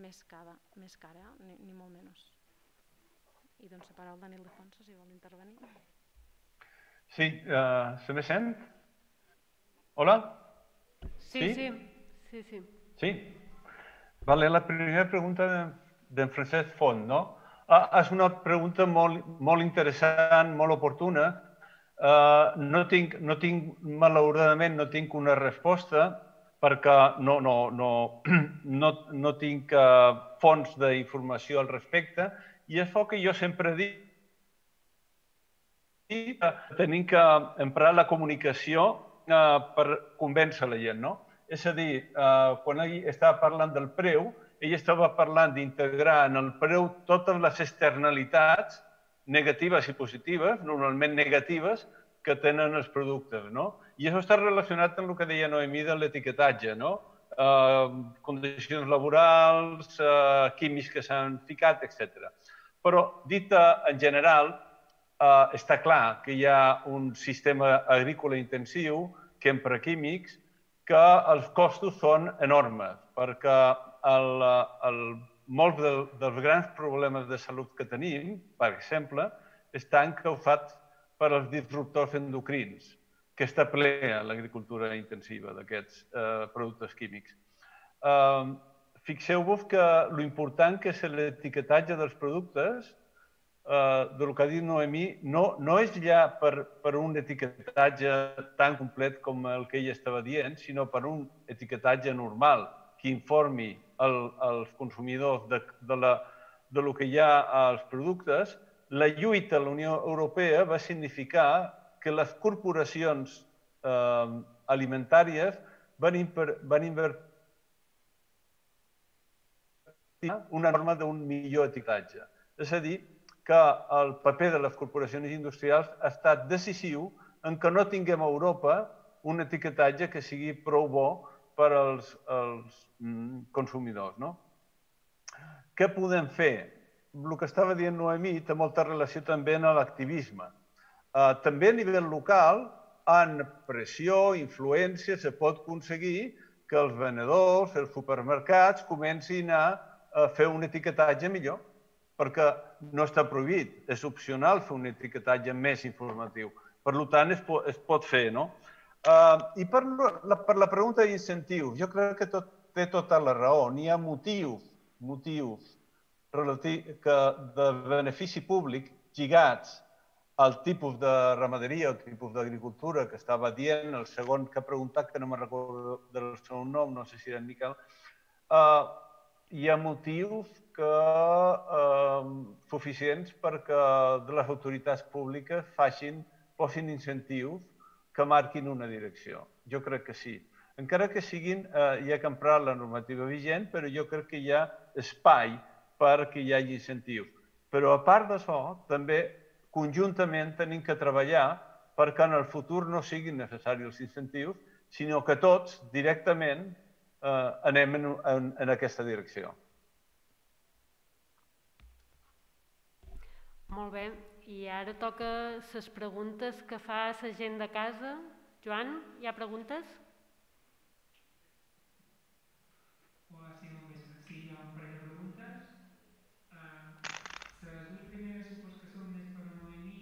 més cara, més cara ni, ni molt menys. I doncs separar el Daniel Defonso, si vol intervenir. Sí, uh, se me sent? Hola? Sí, sí, sí. Sí, sí. sí? Vale, la primera pregunta d'en de Francesc Font, no? Ah, és una pregunta molt, molt interessant, molt oportuna. Uh, no, tinc, no tinc, malauradament, no tinc una resposta perquè no, no, no, [CLEARS THROAT] no, no tinc uh, fonts d'informació al respecte i és el que jo sempre dic que tenim que emprar la comunicació uh, per convèncer la gent, no? És a dir, uh, quan ell estava parlant del preu, ell estava parlant d'integrar en el preu totes les externalitats negatives i positives, normalment negatives, que tenen els productes. No? I això està relacionat amb el que deia Noemí de l'etiquetatge, no? Eh, condicions laborals, eh, químics que s'han ficat, etc. Però, dit en general, eh, està clar que hi ha un sistema agrícola intensiu que empra químics que els costos són enormes, perquè el, el, molts de, dels grans problemes de salut que tenim, per exemple, estan causats per als disruptors endocrins, que està ple a l'agricultura intensiva d'aquests eh, productes químics. Eh, Fixeu-vos que l'important que és l'etiquetatge dels productes, eh, del que ha dit Noemí, no, no és ja per, per un etiquetatge tan complet com el que ella estava dient, sinó per un etiquetatge normal, que informi el, els consumidors de, de, la, de lo que hi ha als productes, la lluita a la Unió Europea va significar que les corporacions eh, alimentàries van, imper, van invertir una norma d'un millor etiquetatge. És a dir, que el paper de les corporacions industrials ha estat decisiu en que no tinguem a Europa un etiquetatge que sigui prou bo per als, als mm, consumidors. No? Què podem fer? El que estava dient Noemí té molta relació també amb l'activisme. Uh, també a nivell local, en pressió, influència, se pot aconseguir que els venedors, els supermercats, comencin a, a fer un etiquetatge millor, perquè no està prohibit, és opcional fer un etiquetatge més informatiu. Per tant, es, po es pot fer, no? Uh, I per la, per la pregunta d'incentius, jo crec que tot, té tota la raó. N'hi ha motius, motius relatiu, que de benefici públic lligats al tipus de ramaderia, al tipus d'agricultura que estava dient, el segon que ha preguntat, que no me recordo del seu nom, no sé si era en Miquel, uh, hi ha motius que uh, suficients perquè de les autoritats públiques facin, posin incentius que marquin una direcció. Jo crec que sí. Encara que siguin, eh, hi ha que emprar la normativa vigent, però jo crec que hi ha espai perquè hi hagi incentius. Però a part d'això, també conjuntament tenim que treballar perquè en el futur no siguin necessaris els incentius, sinó que tots directament eh, anem en, en, en aquesta direcció. Molt bé. I ara toca les preguntes que fa la gent de casa. Joan, hi ha preguntes? Hola, sí, molt bé. Sí, hi ha un parell de preguntes. Uh, les dues primeres supos que són més per a Noemí.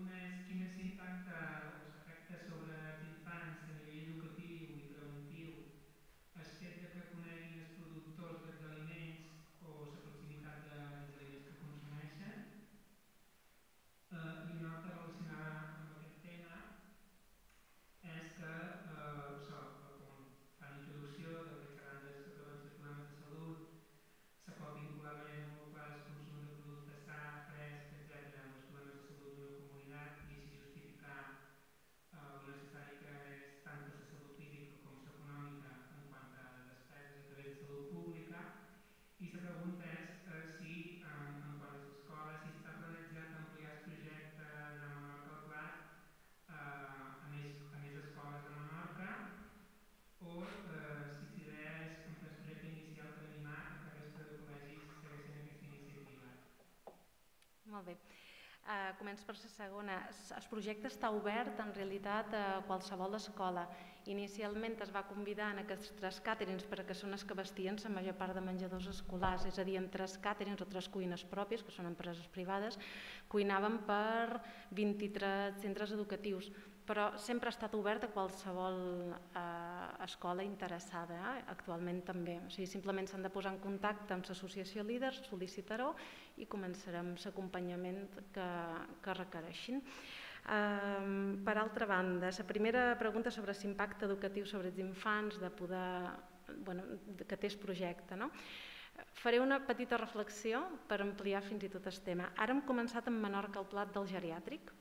Una és quin és l'impacte o l'efecte sobre els infants a nivell educatiu i preventiu el fet de que coneguin els productors dels aliments o la proximitat dels aliments que consumeixen eh, i una altra relacionada amb aquest tema és que eh, això, com fan introducció del que seran les prevenció de problemes de salut, se pot vincular de manera molt clara el consum de productes sa, fresc, etc., amb els problemes de salut d'una comunitat i així justificar eh, el necessari que és tant per la salut física com la econòmica en quant a despeses a través de salut pública. I la pregunta és eh, si, en, en quant a les escoles, si està planejat ampliar el projecte de Menorca al Plat eh, a, més, a més escoles de Menorca o eh, si l'idea és, en el projecte inicial per animar a que resta de col·legis segueixin aquesta iniciativa. Molt bé. Uh, començo per la segona. El projecte està obert en realitat a qualsevol escola. Inicialment es va convidar en aquests tres càterings perquè són els que vestien la major part de menjadors escolars, és a dir, en tres càterings o tres cuines pròpies, que són empreses privades, cuinaven per 23 centres educatius però sempre ha estat obert a qualsevol eh, escola interessada, eh? actualment també. O sigui, simplement s'han de posar en contacte amb l'associació líders, sol·licitar-ho i començarem l'acompanyament que, que requereixin. Eh, per altra banda, la primera pregunta sobre l'impacte educatiu sobre els infants de poder, bueno, que té el projecte. No? Faré una petita reflexió per ampliar fins i tot el tema. Ara hem començat amb Menorca el plat del geriàtric,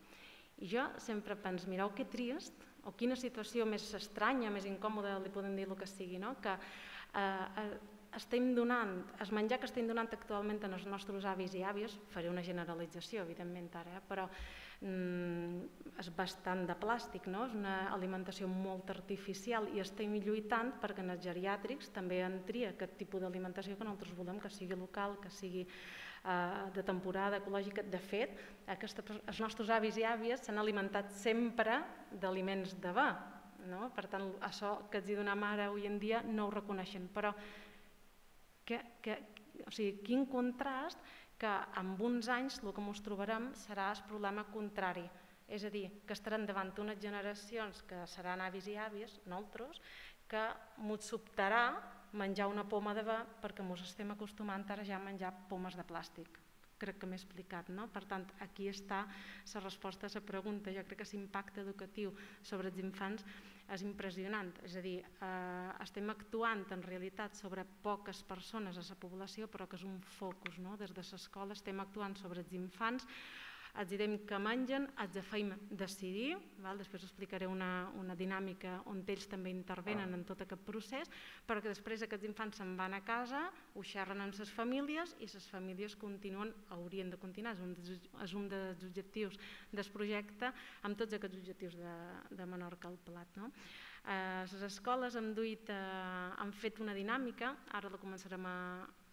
jo sempre penso, mireu que trist, o quina situació més estranya, més incòmoda, li podem dir el que sigui, no? que eh, eh, estem donant, el menjar que estem donant actualment als nostres avis i àvies, faré una generalització, evidentment, ara, eh? però mm, és bastant de plàstic, no? és una alimentació molt artificial i estem lluitant perquè en els geriàtrics també entri aquest tipus d'alimentació que nosaltres volem que sigui local, que sigui de temporada ecològica. De fet, aquesta, els nostres avis i àvies s'han alimentat sempre d'aliments de va. No? Per tant, això que els hi donem ara avui en dia no ho reconeixen. Però que, que, o sigui, quin contrast que en uns anys el que ens trobarem serà el problema contrari. És a dir, que estaran davant unes generacions que seran avis i àvies, nosaltres, que ens sobtarà menjar una poma de va perquè ens estem acostumant ara ja a menjar pomes de plàstic. Crec que m'he explicat. No? Per tant, aquí està la resposta a la pregunta. Jo crec que l'impacte educatiu sobre els infants és impressionant. És a dir, eh, estem actuant en realitat sobre poques persones a la població, però que és un focus. No? Des de l'escola estem actuant sobre els infants els direm que mengen, els feim decidir, val? després explicaré una, una dinàmica on ells també intervenen en tot aquest procés, però que després aquests infants se'n van a casa, ho xerren amb les famílies i les famílies continuen, haurien de continuar, és un, és un dels objectius del projecte, amb tots aquests objectius de, de Menorca al Plat. No? Eh, les escoles han, duit, eh, han fet una dinàmica, ara la començarem a,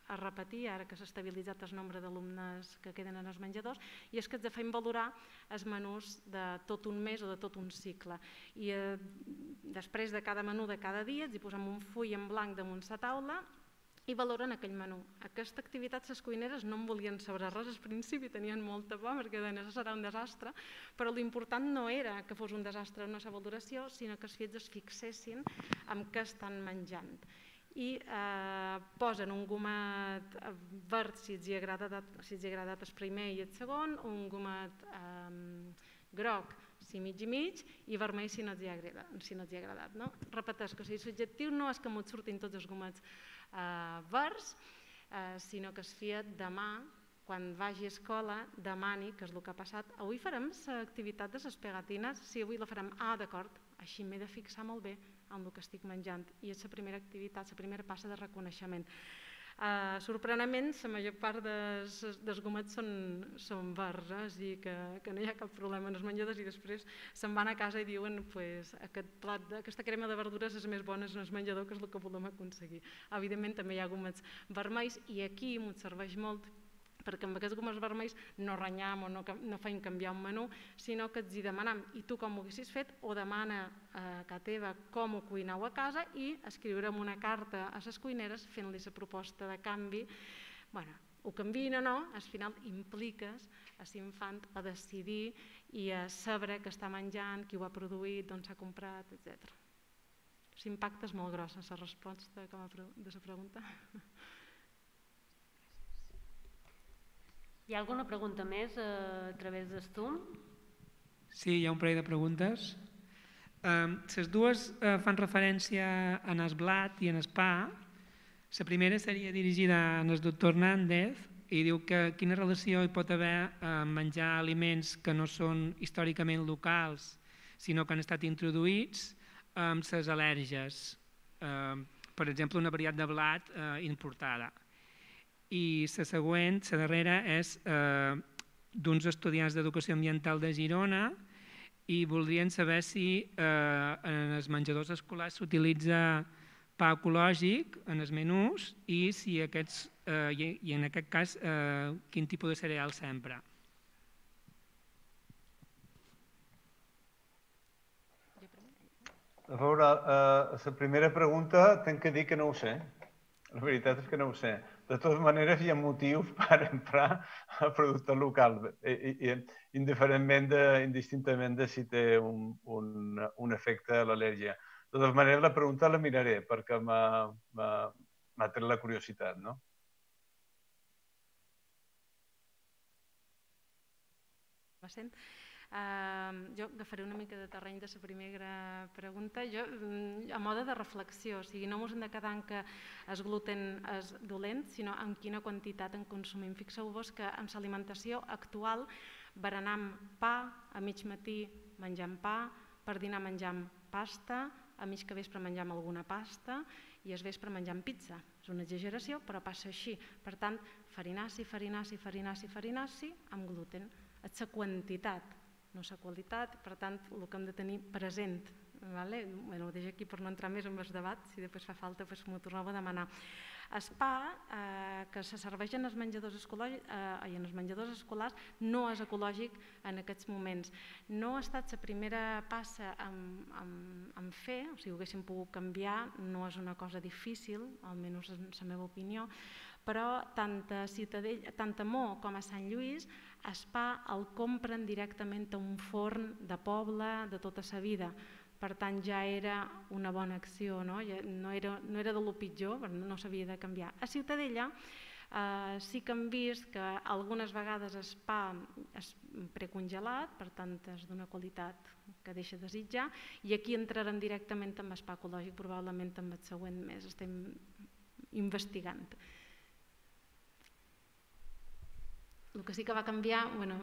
a repetir, ara que s'ha estabilitzat el nombre d'alumnes que queden en els menjadors, i és que ens fem valorar els menús de tot un mes o de tot un cicle. I eh, després de cada menú de cada dia, ens hi posem un full en blanc damunt la taula i valoren aquell menú. Aquesta activitat les cuineres no en volien saber res al principi, tenien molta por perquè deien això serà un desastre, però l'important no era que fos un desastre no la valoració, sinó que els fills es fixessin en què estan menjant i eh, posen un gomet verd si els, hi ha agradat, si els hi ha agradat el primer i el segon, un gomet eh, groc si mig i mig i vermell si no els hi ha agradat. Si no els hi ha agradat no? Repeteix que o sigui, l'objectiu no és que m'ho surtin tots els gomets eh, verds, eh, sinó que es fia demà quan vagi a escola, demani, que és el que ha passat, avui farem l'activitat de les pegatines, sí, avui la farem, ah, d'acord, així m'he de fixar molt bé amb el que estic menjant i és la primera activitat, la primera passa de reconeixement. Uh, sorprenentment, la major part dels, dels gomets són, són verds, eh? i que, que no hi ha cap problema en els menjadors i després se'n van a casa i diuen pues, aquest plat, aquesta crema de verdures és més bona en el menjador que és el que volem aconseguir. Evidentment també hi ha gomets vermells i aquí m'ho serveix molt perquè amb aquests gomes vermells no renyam o no, no feim canviar un menú, sinó que ens hi demanam i tu com ho haguessis fet o demana a casa teva com ho cuineu a casa i escriurem una carta a les cuineres fent-li la proposta de canvi. bueno, ho canviïn o no, al final impliques a l'infant a decidir i a saber què està menjant, qui ho ha produït, d'on s'ha comprat, etc. L'impacte és molt gros, la resposta de la pregunta. [LAUGHS] Hi ha alguna pregunta més eh, a través d'Estum? Sí, hi ha un parell de preguntes. Les dues uh, fan referència a Blat i en Pa. La primera seria dirigida al doctor Hernández i diu que quina relació hi pot haver amb menjar aliments que no són històricament locals, sinó que han estat introduïts amb les al·lèrgies. Uh, per exemple, una varietat de blat importada i la següent, la darrera, és eh, d'uns estudiants d'Educació Ambiental de Girona i voldrien saber si eh, en els menjadors escolars s'utilitza pa ecològic en els menús i, si aquests, eh, i, en aquest cas eh, quin tipus de cereal s'empra. A veure, eh, la primera pregunta tinc que dir que no ho sé. La veritat és que no ho sé. De totes maneres, hi ha motius [LAUGHS] per emprar el producte local, i, i, indiferentment de, indistintament de si té un, un, un efecte a l'al·lèrgia. De totes maneres, la pregunta la miraré perquè m'ha tret la curiositat, no? sent. Uh, jo agafaré una mica de terreny de la primera pregunta. Jo, mm, a mode de reflexió, o sigui, no ens hem de quedar en que el gluten és dolent, sinó en quina quantitat en consumim. Fixeu-vos que amb l'alimentació actual berenam pa, a mig matí menjam pa, per dinar menjam pasta, a mig que vespre menjam alguna pasta i es vespre menjam pizza. És una exageració, però passa així. Per tant, farinaci, farinaci, farinaci, farinaci amb gluten. És la quantitat no la qualitat, per tant, el que hem de tenir present. Vale? Bueno, ho deixo aquí per no entrar més en el debat, si després fa falta pues, m'ho torneu a demanar. El pa eh, que se serveix en els menjadors, escolars, eh, en els menjadors escolars no és ecològic en aquests moments. No ha estat la primera passa en, en, en fer, o sigui, ho haguéssim pogut canviar, no és una cosa difícil, almenys en la meva opinió, però tant a, Ciutadell, tant a Mo com a Sant Lluís es pa el compren directament a un forn de poble de tota sa vida. Per tant, ja era una bona acció, no, ja no, era, no era de lo pitjor, no s'havia de canviar. A Ciutadella eh, sí que hem vist que algunes vegades es pa és precongelat, per tant és d'una qualitat que deixa de desitjar, i aquí entrarem directament amb el pa ecològic, probablement amb el següent mes, estem investigant. El que sí que va canviar, bueno,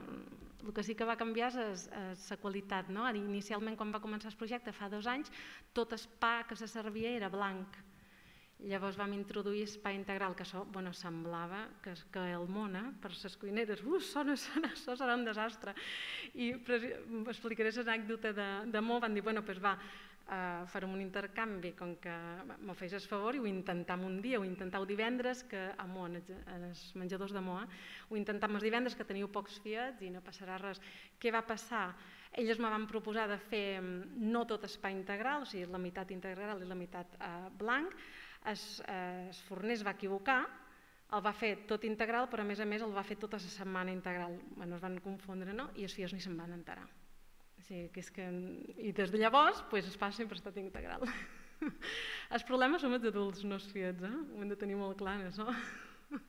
el que sí que va canviar és, és la qualitat. No? Inicialment, quan va començar el projecte, fa dos anys, tot el pa que se servia era blanc. Llavors vam introduir el integral, que això bueno, semblava que, que el món, eh, per les cuineres, uh, sona, sona, això serà un desastre. I explicaré l'anècdota de, de Mo, van dir, bueno, pues va, eh, farem un intercanvi, com que m'ho feis el favor i ho intentam un dia, ho intentau divendres, que a Moa, els menjadors de Moa, ho intentam els divendres que teniu pocs fiats i no passarà res. Què va passar? Elles me van proposar de fer mm, no tot espai integral, o sigui, la meitat integral i la meitat eh, blanc, es, eh, es forner es va equivocar, el va fer tot integral, però a més a més el va fer tota la setmana integral. Bueno, es van confondre, no? I els fills ni se'n van enterar. Sí, que és que... I des de llavors, pues, es fa sempre estat integral. [LAUGHS] els problemes són els adults, no els fiets, eh? Ho hem de tenir molt clar, això. [LAUGHS]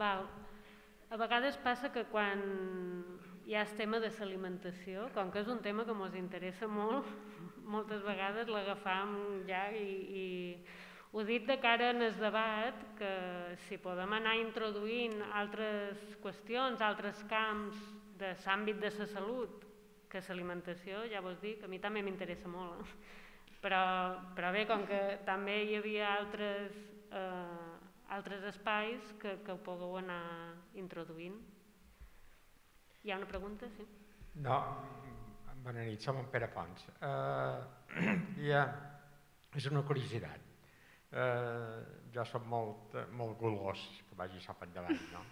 Val. A vegades passa que quan hi ha el tema de l'alimentació, com que és un tema que ens interessa molt, [LAUGHS] moltes vegades l'agafam ja i, i ho dit de cara en el debat, que si podem anar introduint altres qüestions, altres camps de l'àmbit de la salut, que l'alimentació, ja vos dic, a mi també m'interessa molt. Eh? Però, però bé, com que també hi havia altres, eh, altres espais que, que ho pugueu anar introduint. Hi ha una pregunta? Sí. No, bona nit, som en Pere Pons. Uh, ja, és una curiositat. Uh, jo soc molt, molt golós, que vagi sop endavant, no?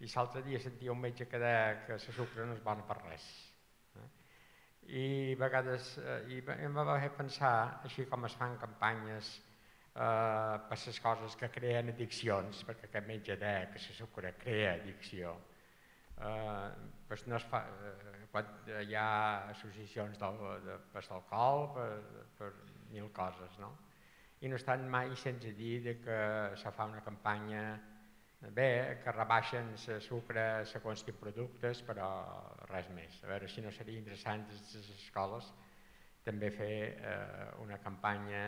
I l'altre dia sentia un metge que deia que la sucre no és bona per res. Eh? I a vegades eh, i em va fer pensar, així com es fan campanyes eh, per les coses que creen addiccions, perquè aquest metge deia que la sucre crea addicció, eh, pues no es fa, eh, quan hi ha associacions del, de, per l'alcohol, per, per mil coses, no? I no estan mai sense dir de que se fa una campanya Bé, que rebaixen la sucre segons quins productes, però res més. A veure si no seria interessant des de les escoles també fer eh, una campanya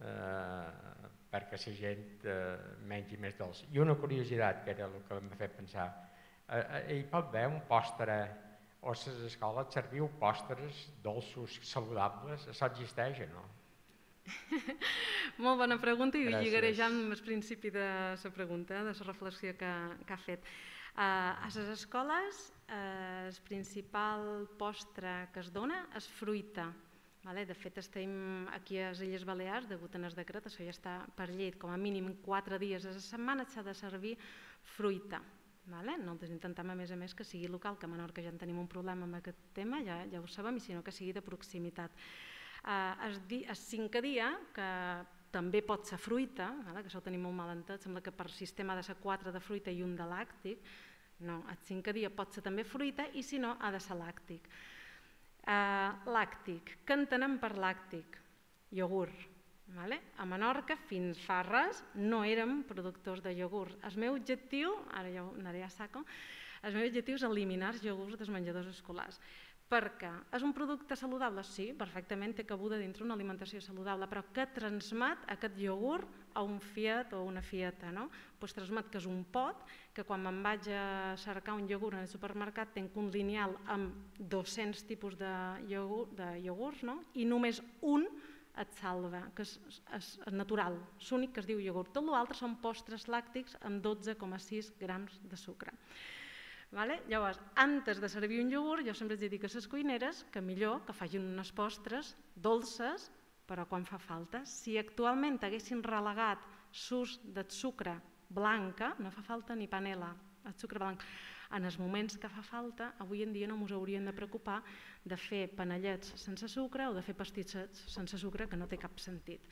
eh, perquè la gent eh, mengi més dolç. I una curiositat, que era el que em va fer pensar, eh, eh, hi pot haver un postre o a les escoles serviu postres dolços saludables? Això existeix o no? [LAUGHS] Molt bona pregunta i Gràcies. lligaré ja amb el principi de la pregunta, de la reflexió que, que ha fet. Uh, a les escoles uh, el principal postre que es dona és fruita. Vale? De fet, estem aquí a les Illes Balears, degut a el decret, això ja està per llei, com a mínim quatre dies a la setmana s'ha de servir fruita. Vale? Nosaltres intentem, a més a més, que sigui local, que a Menorca ja en tenim un problema amb aquest tema, ja, ja ho sabem, i sinó que sigui de proximitat. Eh, es, di, es cincadia que també pot ser fruita, vale? que això ho tenim molt mal entès, sembla que per sistema ha de ser 4 de fruita i un de làctic, no, el cincadia pot ser també fruita i si no ha de ser làctic. Eh, làctic, què entenem per làctic? Iogurt, Vale? A Menorca, fins fa res, no érem productors de iogurt. El meu objectiu, ara ja anaré a saco, el meu objectiu és eliminar els iogurts dels menjadors escolars. Perquè és un producte saludable? Sí, perfectament té cabuda dintre una alimentació saludable, però què transmet aquest iogurt a un fiat o una fieta? No? Pues transmet que és un pot, que quan me'n vaig a cercar un iogurt en el supermercat tenc un lineal amb 200 tipus de, iogurt, de iogurts no? i només un et salva, que és, és, és natural, l'únic que es diu iogurt. Tot l'altre són postres làctics amb 12,6 grams de sucre. Vale? Llavors, antes de servir un iogurt, jo sempre els dic a les cuineres que millor que facin unes postres dolces, però quan fa falta. Si actualment haguessin relegat l'ús de sucre blanca, no fa falta ni panela, el sucre blanc. En els moments que fa falta, avui en dia no ens hauríem de preocupar de fer panellets sense sucre o de fer pastissets sense sucre, que no té cap sentit.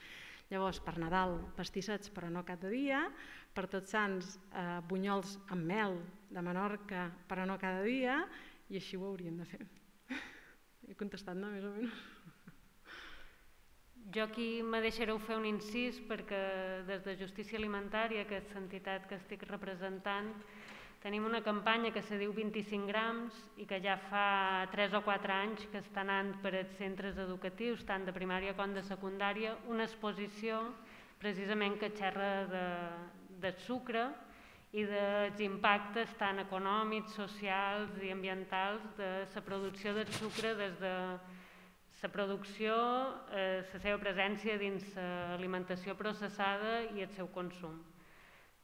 Llavors, per Nadal, pastissets, però no cada dia, per tots sants, eh, bunyols amb mel de Menorca, però no cada dia, i així ho hauríem de fer. [LAUGHS] He contestat, no?, més o menys. Jo aquí me deixareu fer un incís perquè des de Justícia Alimentària, que és l'entitat que estic representant, Tenim una campanya que se diu 25 grams i que ja fa 3 o 4 anys que està anant per als centres educatius, tant de primària com de secundària, una exposició precisament que xerra de, de sucre i dels impactes tant econòmics, socials i ambientals de la producció del sucre des de la producció, eh, seva presència dins l'alimentació processada i el seu consum.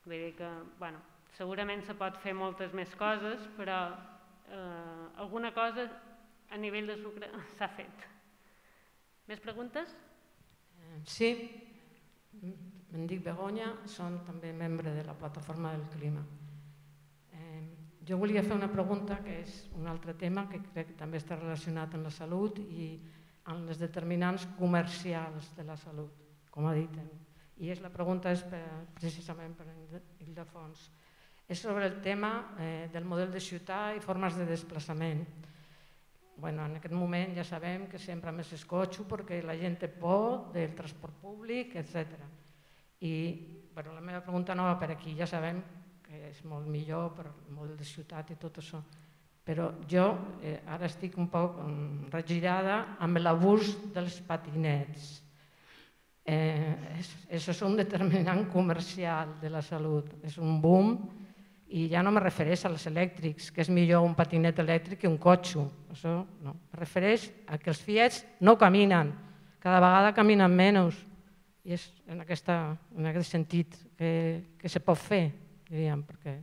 Vull dir que, bueno, Segurament se pot fer moltes més coses, però eh, alguna cosa a nivell de sucre [LAUGHS] s'ha fet. Més preguntes? Sí, em dic Begoña, som també membre de la plataforma del clima. Eh, jo volia fer una pregunta que és un altre tema que crec que també està relacionat amb la salut i amb les determinants comercials de la salut, com ha dit. I és la pregunta és per, precisament per Ildefons és sobre el tema eh, del model de ciutat i formes de desplaçament. Bueno, en aquest moment ja sabem que sempre més escotxo perquè la gent té por del transport públic, etc. I bueno, la meva pregunta no va per aquí, ja sabem que és molt millor per el model de ciutat i tot això, però jo eh, ara estic un poc mm, regirada amb l'abús dels patinets. Eh, és, és un determinant comercial de la salut, és un boom i ja no me refereix als elèctrics, que és millor un patinet elèctric que un cotxe. Això no. Me refereix a que els fiets no caminen, cada vegada caminen menys. I és en, aquesta, en aquest sentit que, que se pot fer, diríem, perquè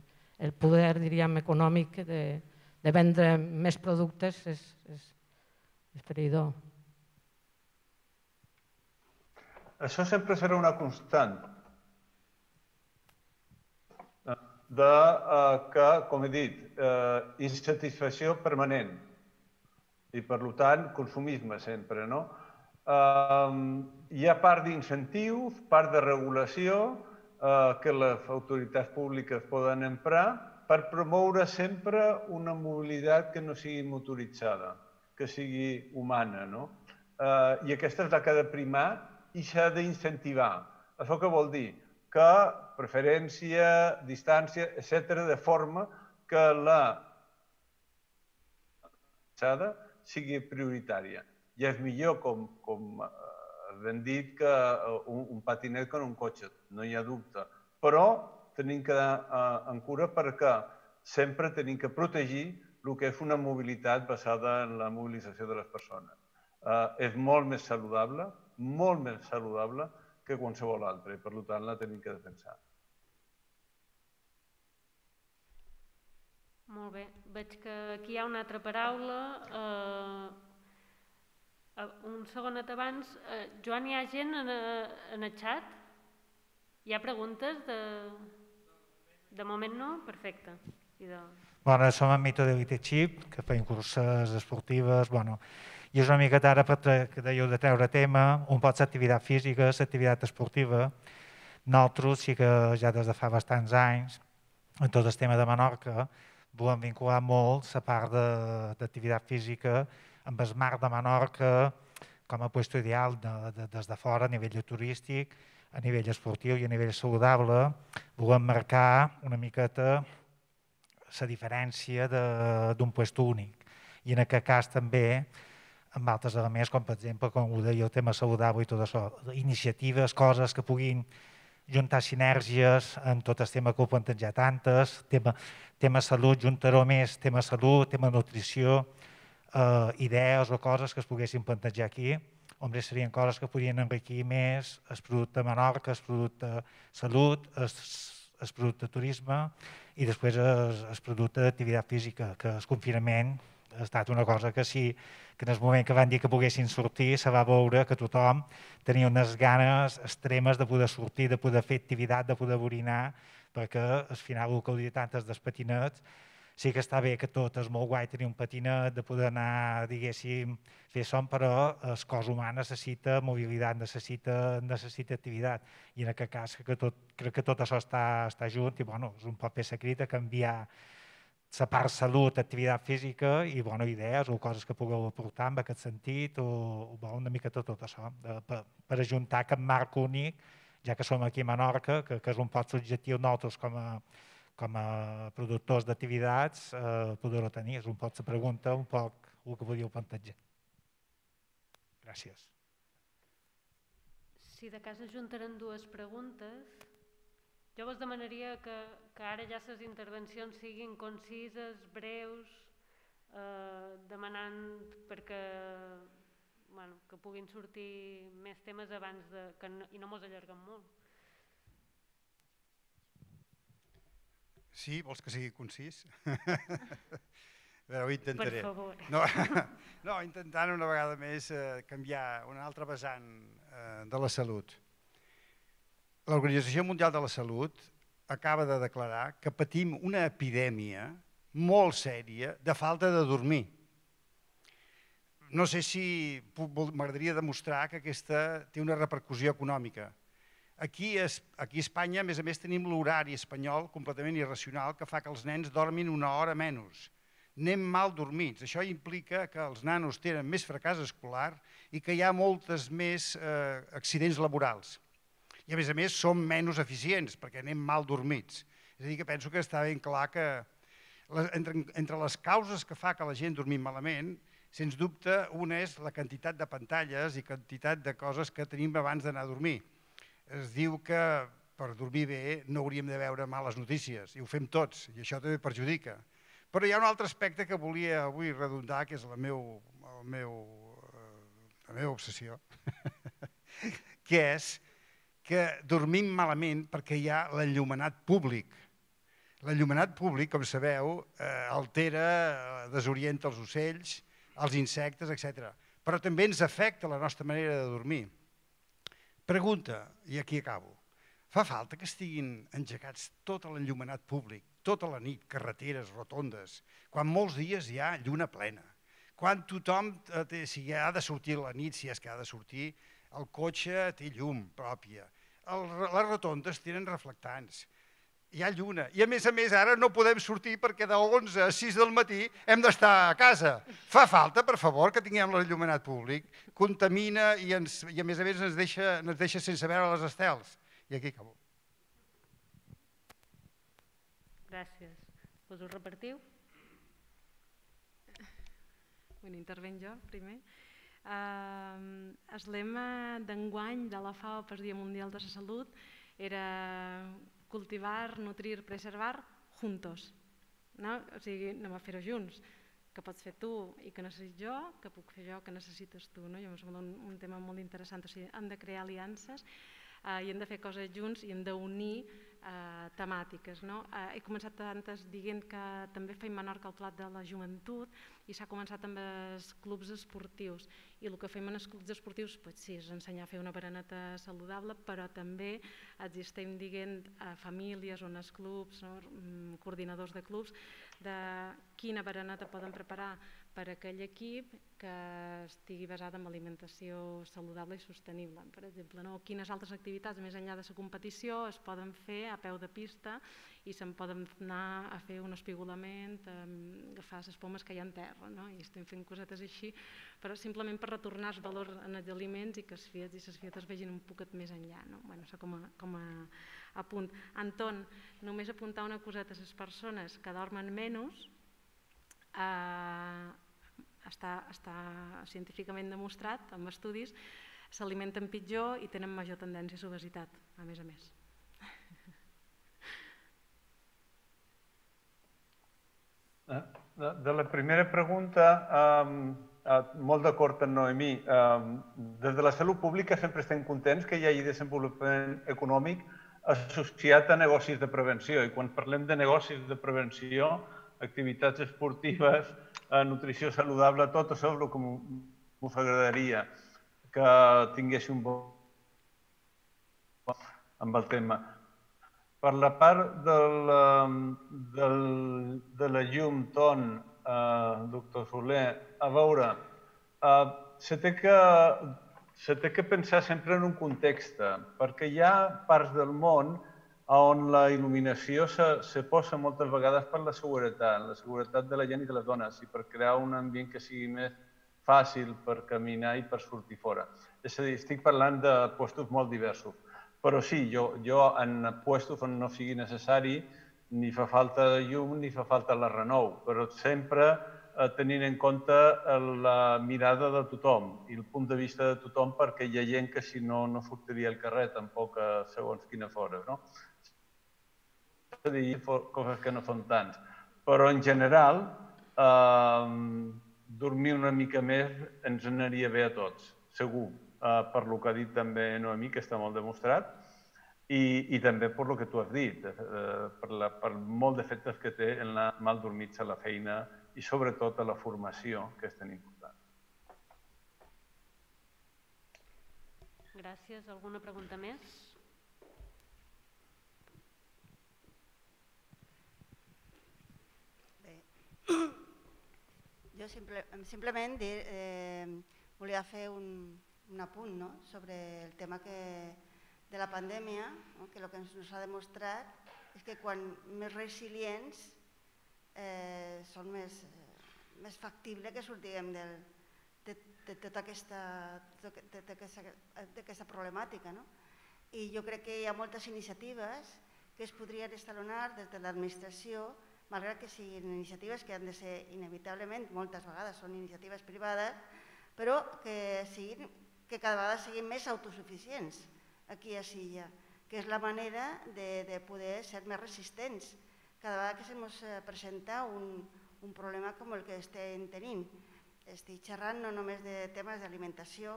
el poder diríem, econòmic de, de vendre més productes és, és, és feridor. Això sempre serà una constant de eh, que, com he dit, eh, insatisfacció permanent i, per tant, consumisme sempre. No? Eh, hi ha part d'incentius, part de regulació eh, que les autoritats públiques poden emprar per promoure sempre una mobilitat que no sigui motoritzada, que sigui humana. No? Eh, I aquesta és la que ha de primar i s'ha d'incentivar. Això què vol dir? Que preferència, distància, etc., de forma que la passada sigui prioritària. I és millor, com, com ben dit, que un, un patinet que un cotxe, no hi ha dubte. Però tenim que anar en cura perquè sempre tenim que protegir el que és una mobilitat basada en la mobilització de les persones. Eh, és molt més saludable, molt més saludable que qualsevol altra i per tant la tenim que defensar. Molt bé. Veig que aquí hi ha una altra paraula. Eh, un segonet abans. Eh, Joan, hi ha gent en, eh, en el xat? Hi ha preguntes? De, de moment no? Perfecte. i de... Bueno, som en Mito d'Elite Chip, que feim curses esportives, bueno, i és una mica ara per dèieu de treure tema, un pot l'activitat física, l'activitat esportiva. Nosaltres sí que ja des de fa bastants anys, en tot el tema de Menorca, volem vincular molt la part d'activitat física amb el mar de Menorca com a puesto ideal de, de, des de fora a nivell turístic, a nivell esportiu i a nivell saludable. Volem marcar una miqueta la diferència d'un puesto únic. I en aquest cas també amb altres elements, com per exemple, com ho deia, el tema saludable i tot això, iniciatives, coses que puguin juntar sinergies en tot el tema que ho plantejat tantes, tema, tema salut, juntar-ho més, tema salut, tema nutrició, eh, idees o coses que es poguessin plantejar aquí. Hombre, serien coses que podrien enriquir més el producte Menorca, el producte salut, el, el producte turisme i després el, el producte d'activitat física, que el confinament ha estat una cosa que sí, que en el moment que van dir que poguessin sortir se va veure que tothom tenia unes ganes extremes de poder sortir, de poder fer activitat, de poder orinar, perquè al final el que ho dit tantes dels patinets, sí que està bé que tot és molt guai tenir un patinet, de poder anar, diguéssim, fer som, però el cos humà necessita mobilitat, necessita, necessita activitat. I en aquest cas que tot, crec que tot això està, està junt i bueno, és un paper secret a canviar la part salut, activitat física i bueno, idees o coses que pugueu aportar en aquest sentit o, o una mica tot, tot això, de, per, per ajuntar aquest marc únic, ja que som aquí a Menorca, que, que és un poc subjectiu nosaltres com a, com a productors d'activitats, eh, poder-ho tenir. És un poc la pregunta, un poc el que podíeu plantejar. Gràcies. Si de cas ajuntaran dues preguntes, jo vos demanaria que, que ara ja les intervencions siguin concises, breus, eh, demanant perquè bueno, que puguin sortir més temes abans de, que no, i no mos allarguem molt. Sí, vols que sigui concís? [LAUGHS] Però ho intentaré. Per favor. No, [LAUGHS] no intentant una vegada més eh, canviar un altre vessant eh, de la salut l'Organització Mundial de la Salut acaba de declarar que patim una epidèmia molt sèria de falta de dormir. No sé si m'agradaria demostrar que aquesta té una repercussió econòmica. Aquí, aquí a Espanya, a més a més, tenim l'horari espanyol completament irracional que fa que els nens dormin una hora menys. Anem mal dormits. Això implica que els nanos tenen més fracàs escolar i que hi ha moltes més eh, accidents laborals i a més a més som menys eficients perquè anem mal dormits. És a dir, que penso que està ben clar que entre, les causes que fa que la gent dormim malament, sens dubte, una és la quantitat de pantalles i quantitat de coses que tenim abans d'anar a dormir. Es diu que per dormir bé no hauríem de veure males notícies, i ho fem tots, i això també perjudica. Però hi ha un altre aspecte que volia avui redundar, que és la, meu, el meu, eh, la meva obsessió, [LAUGHS] que és que dormim malament perquè hi ha l'enllumenat públic. L'enllumenat públic, com sabeu, eh, altera, eh, desorienta els ocells, els insectes, etc. Però també ens afecta la nostra manera de dormir. Pregunta, i aquí acabo. Fa falta que estiguin engegats tot l'enllumenat públic, tota la nit, carreteres, rotondes, quan molts dies hi ha lluna plena, quan tothom, eh, si ha de sortir la nit, si és que ha de sortir, el cotxe té llum pròpia, el, les rotondes tenen reflectants, hi ha lluna. I a més a més ara no podem sortir perquè de 11 a 6 del matí hem d'estar a casa. Fa falta, per favor, que tinguem l'il·luminat públic. Contamina i, ens, i a més a més ens deixa, ens deixa sense veure les estels. I aquí acabo. Gràcies. Us ho repartiu? Bueno, intervenc jo primer. Eh, el lema d'enguany de la FAO per Dia Mundial de la Salut era cultivar, nutrir, preservar juntos. No? O sigui, anem a fer-ho junts que pots fer tu i que necessit jo, que puc fer jo, que necessites tu. No? Jo em sembla un, un tema molt interessant. O sigui, hem de crear aliances eh, i hem de fer coses junts i hem d'unir eh, temàtiques. No? Eh, he començat antes dient que també feim Menorca el plat de la joventut i s'ha començat amb els clubs esportius. I el que fem en els clubs esportius pues, sí, és ensenyar a fer una bereneta saludable, però també existem dient a famílies o en els clubs, no? Mm, coordinadors de clubs, de quina bereneta poden preparar per a aquell equip que estigui basada en alimentació saludable i sostenible. Per exemple, no? quines altres activitats més enllà de la competició es poden fer a peu de pista i se'n poden anar a fer un espigolament, agafar les pomes que hi ha en terra, no? i estem fent cosetes així, però simplement per retornar el valor en els aliments i que els fiats i les fietes vegin un poquet més enllà. No? Bueno, això com a, com a, a punt. Anton, només apuntar una coseta a les persones que dormen menys, eh, està, està científicament demostrat amb estudis, s'alimenten pitjor i tenen major tendència a l'obesitat, a més a més. Eh, de la primera pregunta, eh, molt d'acord amb Noemí. Eh, des de la salut pública sempre estem contents que hi hagi desenvolupament econòmic associat a negocis de prevenció. I quan parlem de negocis de prevenció, activitats esportives, a nutrició saludable, tot és el que m'us agradaria que tingués un bon amb el tema. Per la part del, del, de la llum, ton, eh, doctor Soler, a veure, eh, se té que se té que pensar sempre en un context, perquè hi ha parts del món on la il·luminació se, se posa moltes vegades per la seguretat, la seguretat de la gent i de les dones, i per crear un ambient que sigui més fàcil per caminar i per sortir fora. És a dir, estic parlant de puestos molt diversos. Però sí, jo, jo en puestos on no sigui necessari ni fa falta llum ni fa falta la renou, però sempre eh, tenint en compte la mirada de tothom i el punt de vista de tothom perquè hi ha gent que si no no sortiria al carrer tampoc segons quina fora. No? A dir coses que no són tants. Però en general, eh, dormir una mica més ens anaria bé a tots, segur, eh, per lo que ha dit també Noemí, que està molt demostrat, i, i també per lo que tu has dit, eh, per, la, per molt d'efectes que té en la mal dormits a la feina i sobretot a la formació, que és tan important. Gràcies. Alguna pregunta més? Jo simple, simplement dir, eh, volia fer un, un apunt no? sobre el tema que, de la pandèmia, no? que el que ens ha demostrat és que quan més resilients eh, són més, eh, més factible que sortirem del, de, de, tota aquesta, d'aquesta problemàtica. No? I jo crec que hi ha moltes iniciatives que es podrien estalonar des de l'administració malgrat que siguin iniciatives que han de ser inevitablement, moltes vegades són iniciatives privades, però que, siguin, que cada vegada siguin més autosuficients aquí a Silla, que és la manera de, de poder ser més resistents cada vegada que se'ns eh, presenta un, un problema com el que estem tenint. Estic xerrant no només de temes d'alimentació,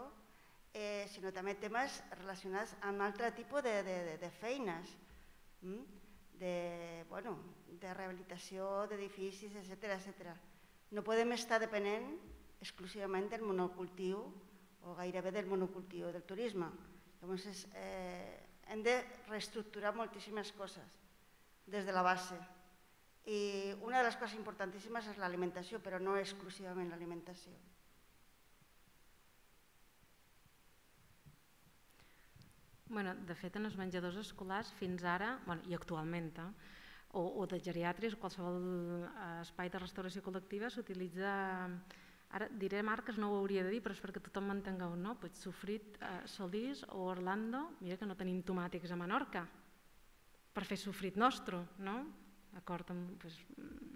eh, sinó també temes relacionats amb altre tipus de, de, de feines. Mm? de, bueno, de rehabilitació d'edificis, etc etc. No podem estar depenent exclusivament del monocultiu o gairebé del monocultiu del turisme. Llavors, eh, hem de reestructurar moltíssimes coses des de la base. I una de les coses importantíssimes és l'alimentació, però no exclusivament l'alimentació. Bueno, de fet, en els menjadors escolars fins ara, bueno, i actualment, eh, o, o de geriàtries, qualsevol eh, espai de restauració col·lectiva s'utilitza, ara diré marques, no ho hauria de dir, però és perquè tothom m'entengueu, no? Pues Sofrit, eh, Solís o Orlando, mira que no tenim tomàtics a Menorca, per fer sofrit nostre, no? D'acord amb, pues,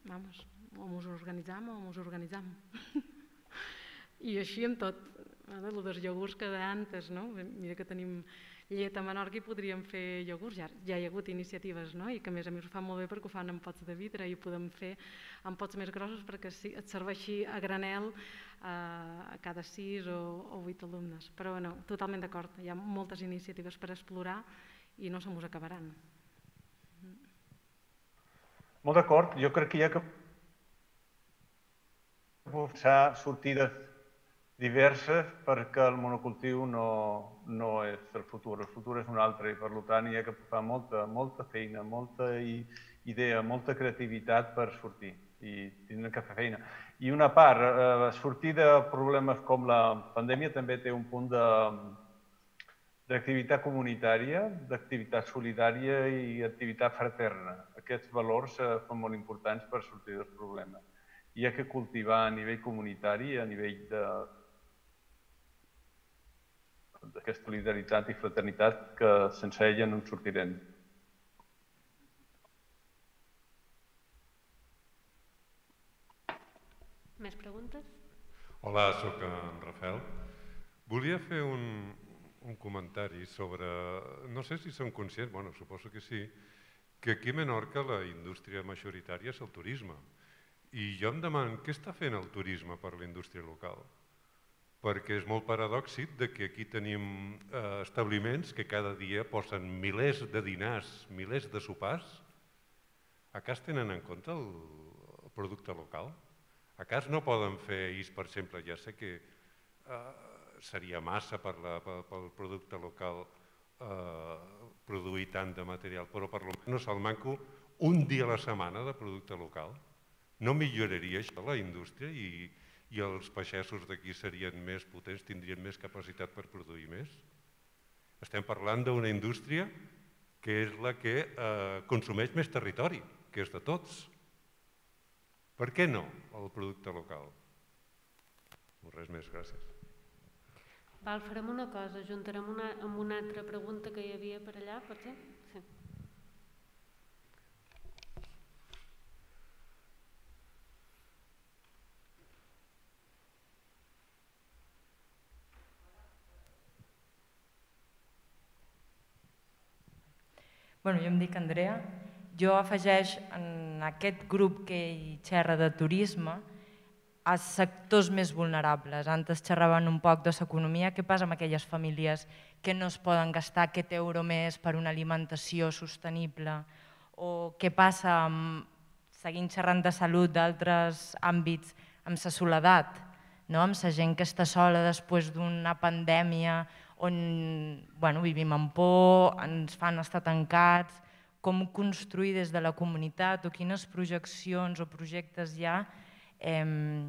vamos, o ens organitzam o ens organitzam. [LAUGHS] I així amb tot, el dels iogurts que d'antes, no? Mira que tenim llet a Menorca i podríem fer iogurts. Ja, ja hi ha hagut iniciatives no? i que a més a més ho fan molt bé perquè ho fan en pots de vidre i ho podem fer en pots més grossos perquè et serveixi a granel eh, a cada sis o, o vuit alumnes. Però bueno, totalment d'acord, hi ha moltes iniciatives per explorar i no se mos acabaran. Molt d'acord, jo crec que hi ha que posar sortides diverses perquè el monocultiu no, no és el futur, el futur és un altre i per tant hi ha que posar molta, molta feina, molta idea, molta creativitat per sortir i tindrem que fer feina. I una part, eh, sortir de problemes com la pandèmia també té un punt de, d'activitat comunitària, d'activitat solidària i activitat fraterna. Aquests valors eh, són molt importants per sortir dels problemes. Hi ha que cultivar a nivell comunitari, a nivell de d'aquesta solidaritat i fraternitat que sense ella no en sortirem. Més preguntes? Hola, sóc en Rafael. Volia fer un, un comentari sobre... No sé si són conscients, bueno, suposo que sí, que aquí a Menorca la indústria majoritària és el turisme. I jo em demano, què està fent el turisme per la indústria local? Perquè és molt paradòxic de que aquí tenim eh, establiments que cada dia posen milers de dinars, milers de sopars. A cas tenen en compte el, producte local? A cas no poden fer ells, per exemple, ja sé que eh, seria massa per la, pel producte local eh, produir tant de material, però per almenys al manco un dia a la setmana de producte local. No milloraria això la indústria i, i els peixessos d'aquí serien més potents, tindrien més capacitat per produir més? Estem parlant d'una indústria que és la que eh, consumeix més territori, que és de tots. Per què no el producte local? Res més, gràcies. Val, farem una cosa, juntarem una, amb una altra pregunta que hi havia per allà, pot ser? Sí. Bueno, jo em dic Andrea. Jo afegeix en aquest grup que hi xerra de turisme, als sectors més vulnerables. Antes xerraven un poc de l'economia. Què passa amb aquelles famílies que no es poden gastar aquest euro més per una alimentació sostenible? O què passa, amb, seguint xerrant de salut d'altres àmbits, amb la soledat, no? amb la gent que està sola després d'una pandèmia on bueno, vivim en por, ens fan estar tancats, com construir des de la comunitat o quines projeccions o projectes hi ha eh,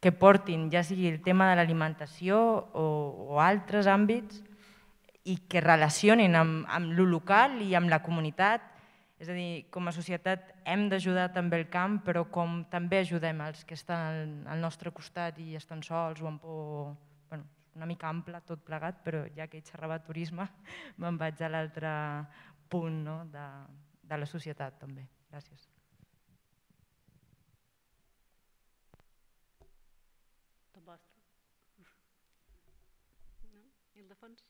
que portin ja sigui el tema de l'alimentació o, o altres àmbits i que relacionin amb, amb lo local i amb la comunitat. És a dir, com a societat hem d'ajudar també el camp, però com també ajudem els que estan al, al nostre costat i estan sols o amb por, una mica ample tot plegat, però ja que xerrava turisme [LAUGHS] me'n vaig a l'altre punt no? de, de la societat també. Gràcies. vostre. No? I el de fons?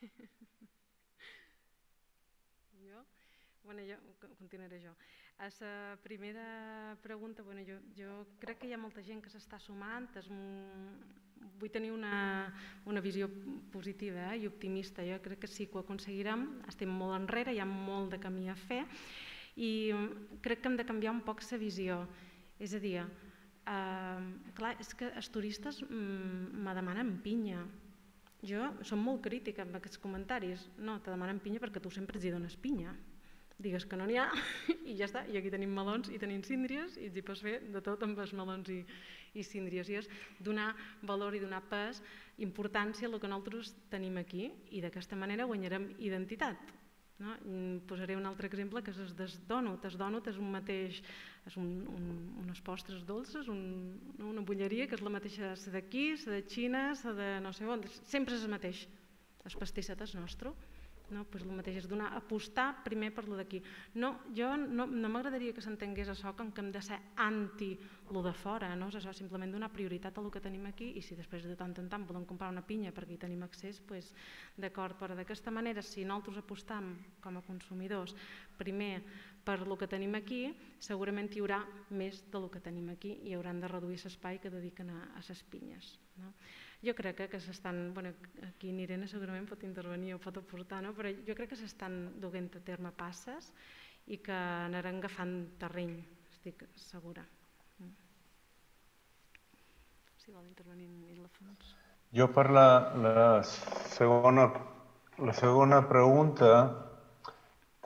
[LAUGHS] jo? Bueno, jo continuaré jo. A la primera pregunta, bueno, jo, jo crec que hi ha molta gent que s'està sumant, es, vull tenir una, una visió positiva eh, i optimista, jo crec que sí que ho aconseguirem, estem molt enrere, hi ha molt de camí a fer i crec que hem de canviar un poc la visió, és a dir, Uh, clar, és que els turistes mm, me demanen pinya. Jo som molt crítica amb aquests comentaris. No, te demanen pinya perquè tu sempre els hi dones pinya. Digues que no n'hi ha [LAUGHS] i ja està. I aquí tenim melons i tenim síndries i ets hi pots fer de tot amb els melons i, i síndries. I és donar valor i donar pes, importància a el que nosaltres tenim aquí i d'aquesta manera guanyarem identitat. No? Posaré un altre exemple que és el des dònut. El dònut és un mateix és un, un, unes postres dolces, un, una bulleria que és la mateixa d'aquí, la de Xina, la de no sé on, sempre és el mateix. El pastisset és nostre. No? Pues el mateix és donar, apostar primer per lo d'aquí. No, jo no, no m'agradaria que s'entengués això com que hem de ser anti lo de fora, no? és això, simplement donar prioritat a lo que tenim aquí i si després de tant en tant podem comprar una pinya perquè hi tenim accés, pues, d'acord, però d'aquesta manera si nosaltres apostam com a consumidors primer per lo que tenim aquí, segurament hi haurà més del que tenim aquí i hauran de reduir l'espai que dediquen a, a les pinyes. No? Jo crec que, que s'estan, bueno, aquí Nirena segurament pot intervenir o pot aportar, no? però jo crec que s'estan duent a terme passes i que anarem agafant terreny, estic segura. Si vol intervenir en Ildefons. Jo per la, la, segona, la segona pregunta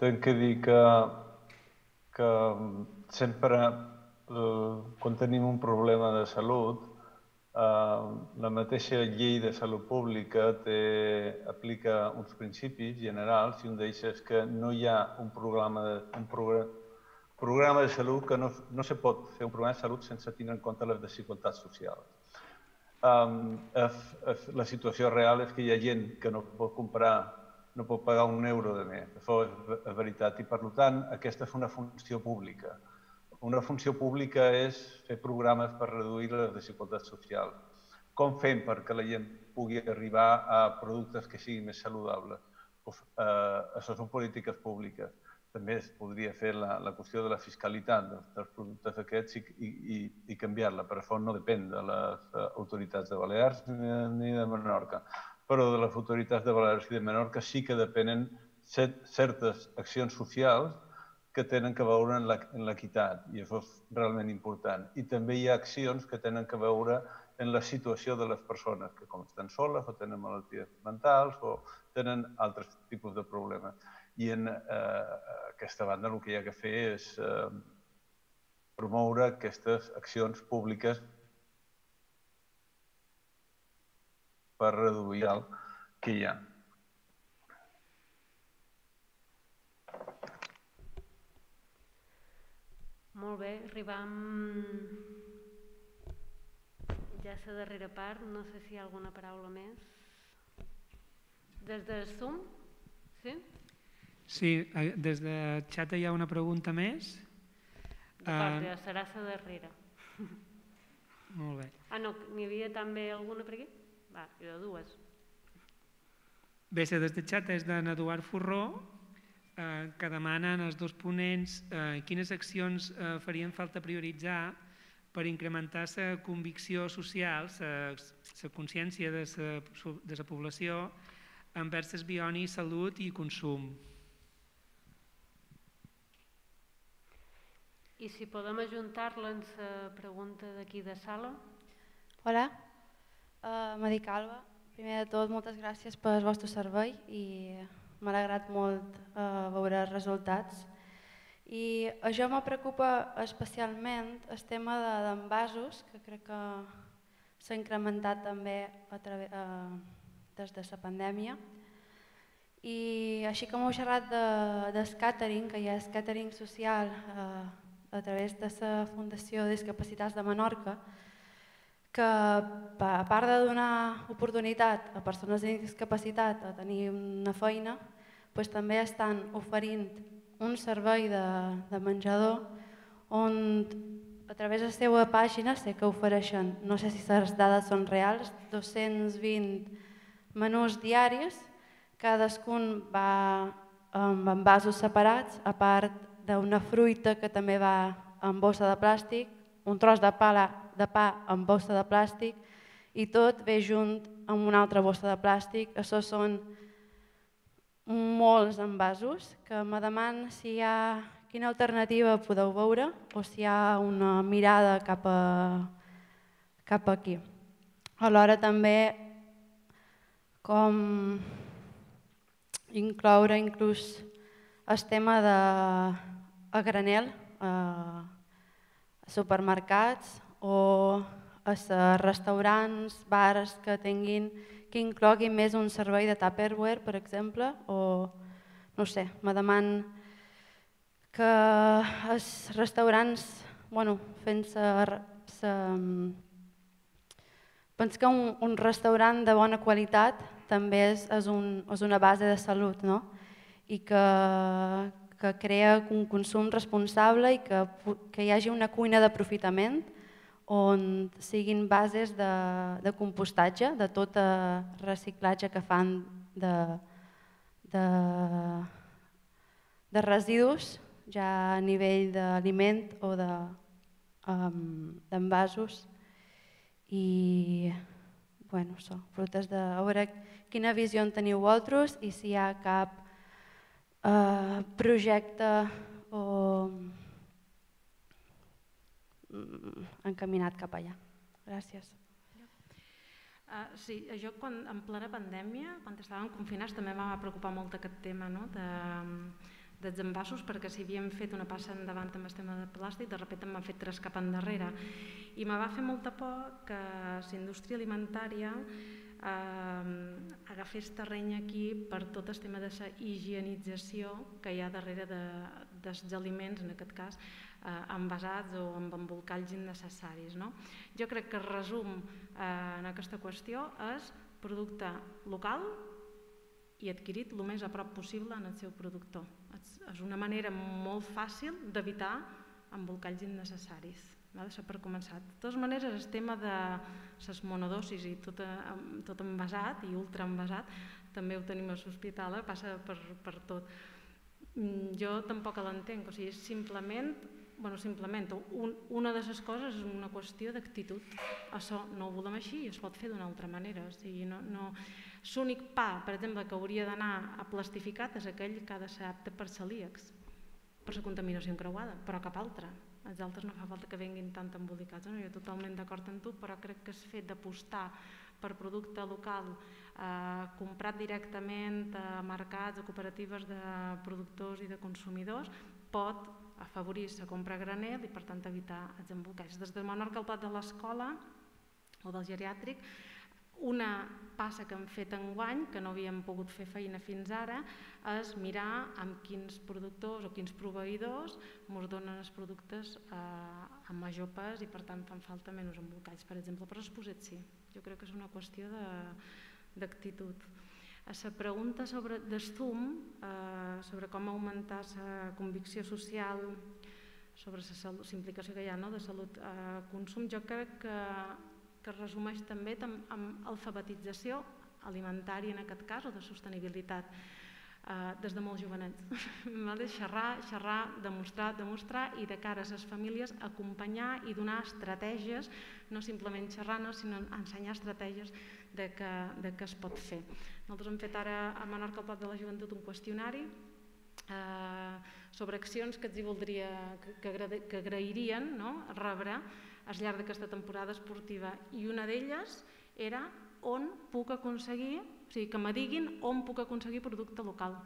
tinc que dir que, que sempre eh, quan tenim un problema de salut la mateixa llei de salut pública té, aplica uns principis generals i un d'ells és que no hi ha un programa de, un programa, programa de salut que no, no se pot fer un programa de salut sense tenir en compte les desigualtats socials um, la situació real és que hi ha gent que no pot comprar, no pot pagar un euro de més. Això és veritat. I, per tant, aquesta és una funció pública. Una funció pública és fer programes per reduir les desigualtats socials. Com fem perquè la gent pugui arribar a productes que siguin més saludables? Pues, eh, això són polítiques públiques també es podria fer la, la qüestió de la fiscalitat dels, dels productes aquests i, i, i canviar-la, però això no depèn de les eh, autoritats de Balears ni de Menorca. Però de les autoritats de Balears i de Menorca sí que depenen certes accions socials que tenen que veure en l'equitat, i això és realment important. I també hi ha accions que tenen que veure en la situació de les persones, que com estan soles o tenen malalties mentals o tenen altres tipus de problemes. I en eh, aquesta banda el que hi ha que fer és eh, promoure aquestes accions públiques per reduir el que hi ha. Molt bé, arribam ja a la darrera part, no sé si hi ha alguna paraula més. Des de Zoom? Sí? Sí, eh, des de xat hi ha una pregunta més. D'acord, uh, serà la darrera. [LAUGHS] Molt bé. Ah, no, n'hi havia també alguna per aquí? Va, ha dues. Bé, la des de xat és d'en Eduard Forró, eh, que demanen els dos ponents eh, quines accions eh, farien falta prioritzar per incrementar la convicció social, la consciència de la població envers el bioni, salut i consum. I si podem ajuntar-la en la pregunta d'aquí de sala? Hola, uh, me dic Alba. Primer de tot, moltes gràcies pel vostre servei i m'ha alegrat molt uh, veure els resultats. I això me preocupa especialment el tema d'envasos, que crec que s'ha incrementat també a través, uh, des de la pandèmia. I així com heu xerrat de, del catering, que hi ha catering social eh, a través de la Fundació Discapacitats de Menorca, que a part de donar oportunitat a persones amb discapacitat a tenir una feina, doncs també estan oferint un servei de, de menjador on a través de la seva pàgina sé que ofereixen, no sé si les dades són reals, 220 menús diaris, cadascun va amb envasos separats, a part d'una fruita que també va en bossa de plàstic, un tros de pa, de pa en bossa de plàstic i tot ve junt amb una altra bossa de plàstic. Això són molts envasos que me deman si hi ha quina alternativa podeu veure o si hi ha una mirada cap, a, cap aquí. Alhora també com incloure inclús el tema de a granel, a supermercats o a restaurants, bars que tinguin, que incloguin més un servei de Tupperware, per exemple, o no sé, me deman que els restaurants, bueno, fent-se... Penso que un, un restaurant de bona qualitat també és, és, un, és una base de salut, no? I que, que crea un consum responsable i que, que hi hagi una cuina d'aprofitament on siguin bases de, de compostatge, de tot el reciclatge que fan de, de, de residus, ja a nivell d'aliment o d'envasos. De, um, I bueno, això, frutes de... A veure quina visió en teniu vosaltres i si hi ha cap eh, projecte o encaminat cap allà. Gràcies. Uh, sí, jo quan, en plena pandèmia, quan estàvem confinats, també em va preocupar molt aquest tema no? de, dels envasos perquè si havíem fet una passa endavant amb el tema de plàstic, de sobte m'han fet tres cap endarrere. I me va fer molta por que la indústria alimentària eh, agafés terreny aquí per tot el tema de la higienització que hi ha darrere de, dels aliments, en aquest cas, eh, envasats o amb embolcalls innecessaris. No? Jo crec que el resum eh, en aquesta qüestió és producte local i adquirit el més a prop possible en el seu productor. És una manera molt fàcil d'evitar embolcalls innecessaris. Això per començar. De totes maneres, el tema de les monodosis i tot, tot envasat i ultraenvasat, també ho tenim a l'hospital, eh? passa per, per tot. Mm, jo tampoc l'entenc, o sigui, simplement, bueno, simplement un, una de les coses és una qüestió d'actitud. Això no ho volem així i es pot fer d'una altra manera. O sigui, no, no, L'únic pa, per exemple, que hauria d'anar a plastificat és aquell que ha de ser apte per celíacs, per la contaminació encreuada, però cap altre. Els altres no fa falta que venguin tant embolicats. No? Jo totalment d'acord amb tu, però crec que és fet d'apostar per producte local eh, comprat directament a mercats, a cooperatives de productors i de consumidors, pot afavorir la compra a granel i per tant evitar els embolcalls. Des del Menorca al plat de l'escola o del geriàtric una passa que hem fet enguany, que no havíem pogut fer feina fins ara, és mirar amb quins productors o quins proveïdors ens donen els productes eh, amb major pes i per tant fan falta menys embolcalls, per exemple, però es poset sí. Jo crec que és una qüestió d'actitud. A la pregunta sobre d'estum, eh, sobre com augmentar la convicció social sobre la implicació que hi ha no, de salut eh, consum, jo crec que que es resumeix també amb alfabetització alimentària en aquest cas o de sostenibilitat eh, des de molt jovenets. [LAUGHS] de xerrar, xerrar, demostrar, demostrar i de cara a les famílies acompanyar i donar estratègies, no simplement xerrar, no, sinó ensenyar estratègies de que, de que es pot fer. Nosaltres hem fet ara a Menorca al Plat de la Joventut un qüestionari eh, sobre accions que, els voldria, que, que, que agrairien no? rebre al llarg d'aquesta temporada esportiva i una d'elles era on puc aconseguir, o sigui, que me diguin on puc aconseguir producte local.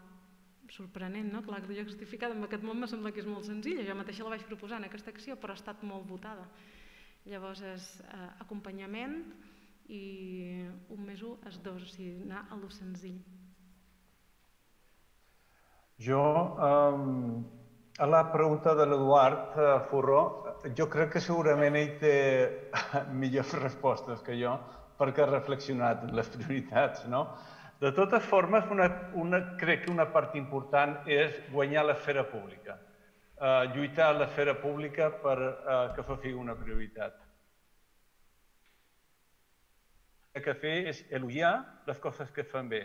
Sorprenent, no? Clar, jo justificada en aquest món me sembla que és molt senzilla, jo mateixa la vaig proposar en aquesta acció, però ha estat molt votada. Llavors és eh, acompanyament i un més un és dos, o sigui, anar a lo senzill. Jo, um, a la pregunta de l'Eduard uh, Forró, jo crec que segurament ell té [LAUGHS] millors respostes que jo perquè ha reflexionat les prioritats, no? De totes formes, una, una, crec que una part important és guanyar l'esfera pública, eh, lluitar a l'esfera pública per eh, que fa sigui una prioritat. El que fer és elogiar les coses que es fan bé,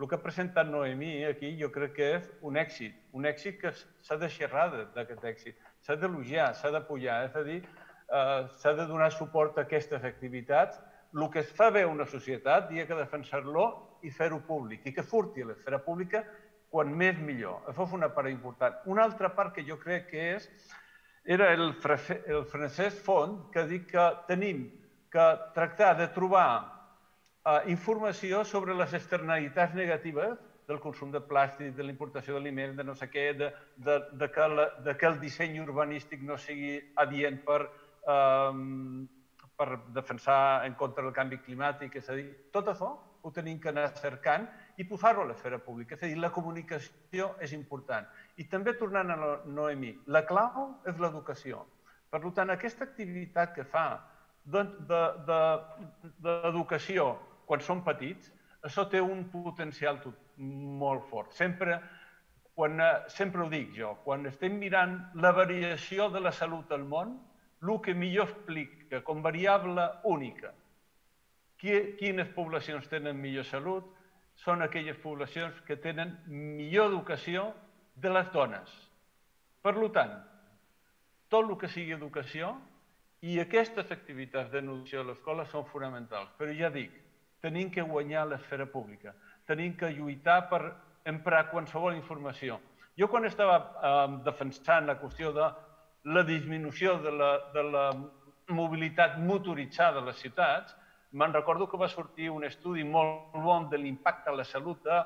el que ha presentat Noemí aquí jo crec que és un èxit, un èxit que s'ha de xerrar d'aquest èxit, s'ha d'elogiar, s'ha d'apoyar, és a dir, eh, s'ha de donar suport a aquestes activitats. El que es fa bé a una societat hi ha que defensar-lo i fer-ho públic, i que furti a l'esfera pública quan més millor. Això és una part important. Una altra part que jo crec que és, era el, el Francesc Font, que dic que tenim que tractar de trobar eh, informació sobre les externalitats negatives del consum de plàstic, de la importació d'aliments, de no sé què, de, de, de, que la, de que el disseny urbanístic no sigui adient per, eh, per defensar en contra del canvi climàtic, és a dir, tot això ho tenim que anar cercant i posar-ho a l'esfera pública. És a dir, la comunicació és important. I també tornant a Noemí, la clau és l'educació. Per tant, aquesta activitat que fa d'educació de, de, quan són petits, això té un potencial molt fort. Sempre, quan, eh, sempre ho dic jo, quan estem mirant la variació de la salut al món, el que millor explica com variable única quines poblacions tenen millor salut són aquelles poblacions que tenen millor educació de les dones. Per tant, tot el que sigui educació i aquestes activitats de nutrició a l'escola són fonamentals. Però ja dic, tenim que guanyar l'esfera pública, tenim que lluitar per emprar qualsevol informació, Jo quan estava eh, defensant la qüestió de la disminució de la, de la mobilitat motoritzada a les ciutats, me'n recordo que va sortir un estudi molt bon de l'impacte a la salut de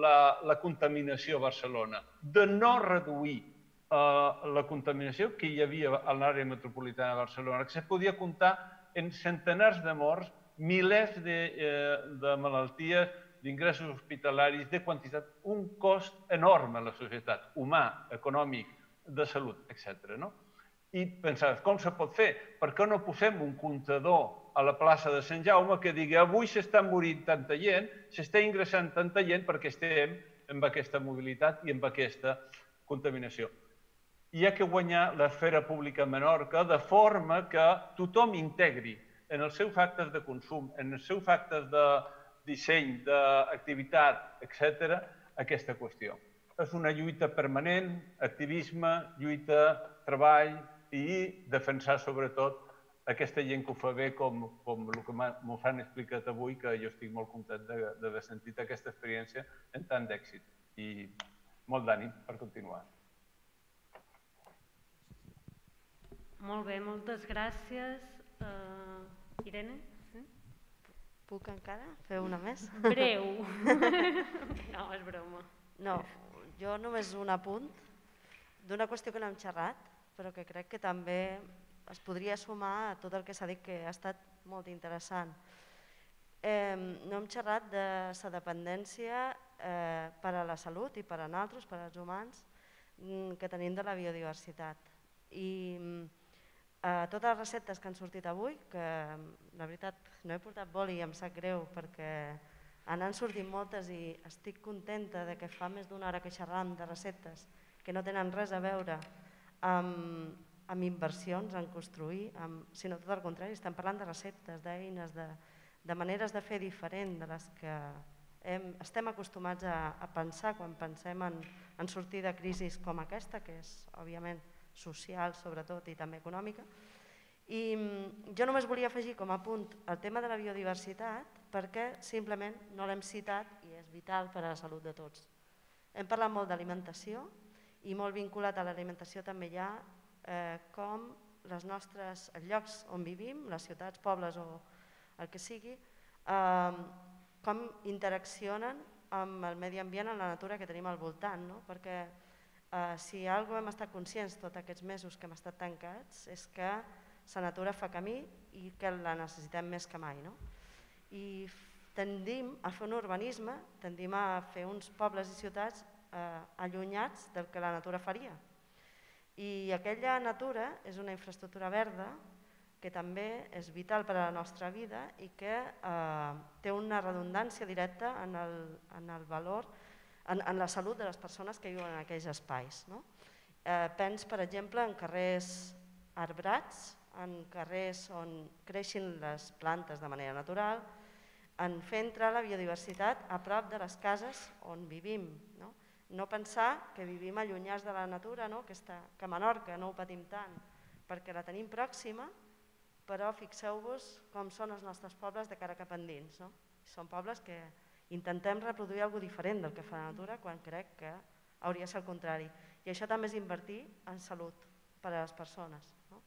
la, la contaminació a Barcelona, de no reduir eh, la contaminació que hi havia a l'àrea metropolitana de Barcelona, que se podia comptar en centenars de morts, milers de, eh, de malalties, d'ingressos hospitalaris, de quantitat, un cost enorme a la societat, humà, econòmic, de salut, etc. No? I pensaves, com se pot fer? Per què no posem un comptador a la plaça de Sant Jaume que digui avui s'està morint tanta gent, s'està ingressant tanta gent perquè estem amb aquesta mobilitat i amb aquesta contaminació. Hi ha que guanyar l'esfera pública a Menorca de forma que tothom integri en els seus actes de consum, en els seus actes de disseny, d'activitat, etc., aquesta qüestió. És una lluita permanent, activisme, lluita, treball i defensar sobretot aquesta gent que ho fa bé com, com el que m'ho han explicat avui, que jo estic molt content d'haver sentit aquesta experiència en tant d'èxit. I molt d'ànim per continuar. Molt bé, moltes gràcies. Uh, Irene? Sí? Puc encara fer una més? Breu. [LAUGHS] no, és broma. No, jo només un apunt d'una qüestió que no hem xerrat, però que crec que també es podria sumar a tot el que s'ha dit que ha estat molt interessant. Eh, no hem xerrat de la dependència eh, per a la salut i per a nosaltres, per als humans, mm, que tenim de la biodiversitat. I eh, totes les receptes que han sortit avui, que la veritat no he portat boli i em sap greu perquè han sortit moltes i estic contenta de que fa més d'una hora que xerram de receptes que no tenen res a veure amb, amb inversions, en construir, amb, sinó tot el contrari, estem parlant de receptes, d'eines, de, de maneres de fer diferent de les que hem, estem acostumats a, a pensar quan pensem en, en sortir de crisis com aquesta, que és, òbviament, social sobretot i també econòmica. I mm, jo només volia afegir com a punt el tema de la biodiversitat perquè simplement no l'hem citat i és vital per a la salut de tots. Hem parlat molt d'alimentació i molt vinculat a l'alimentació també hi ha eh, com les nostres llocs on vivim, les ciutats, pobles o el que sigui, eh, com interaccionen amb el medi ambient, en la natura que tenim al voltant, no? perquè eh, si alguna hem estat conscients tots aquests mesos que hem estat tancats és que la natura fa camí i que la necessitem més que mai. No? I tendim a fer un urbanisme, tendim a fer uns pobles i ciutats eh, allunyats del que la natura faria. I aquella natura és una infraestructura verda que també és vital per a la nostra vida i que eh, té una redundància directa en el, en el valor en, en la salut de les persones que viuen en aquells espais. No? Eh, pens, per exemple, en carrers arbrats, en carrers on creixin les plantes de manera natural, en fer entrar la biodiversitat a prop de les cases on vivim. No, no pensar que vivim allunyats de la natura, no? que, està, que a Menorca no ho patim tant, perquè la tenim pròxima, però fixeu-vos com són els nostres pobles de cara cap endins. No? Són pobles que intentem reproduir alguna diferent del que fa la natura quan crec que hauria de ser el contrari. I això també és invertir en salut per a les persones. No,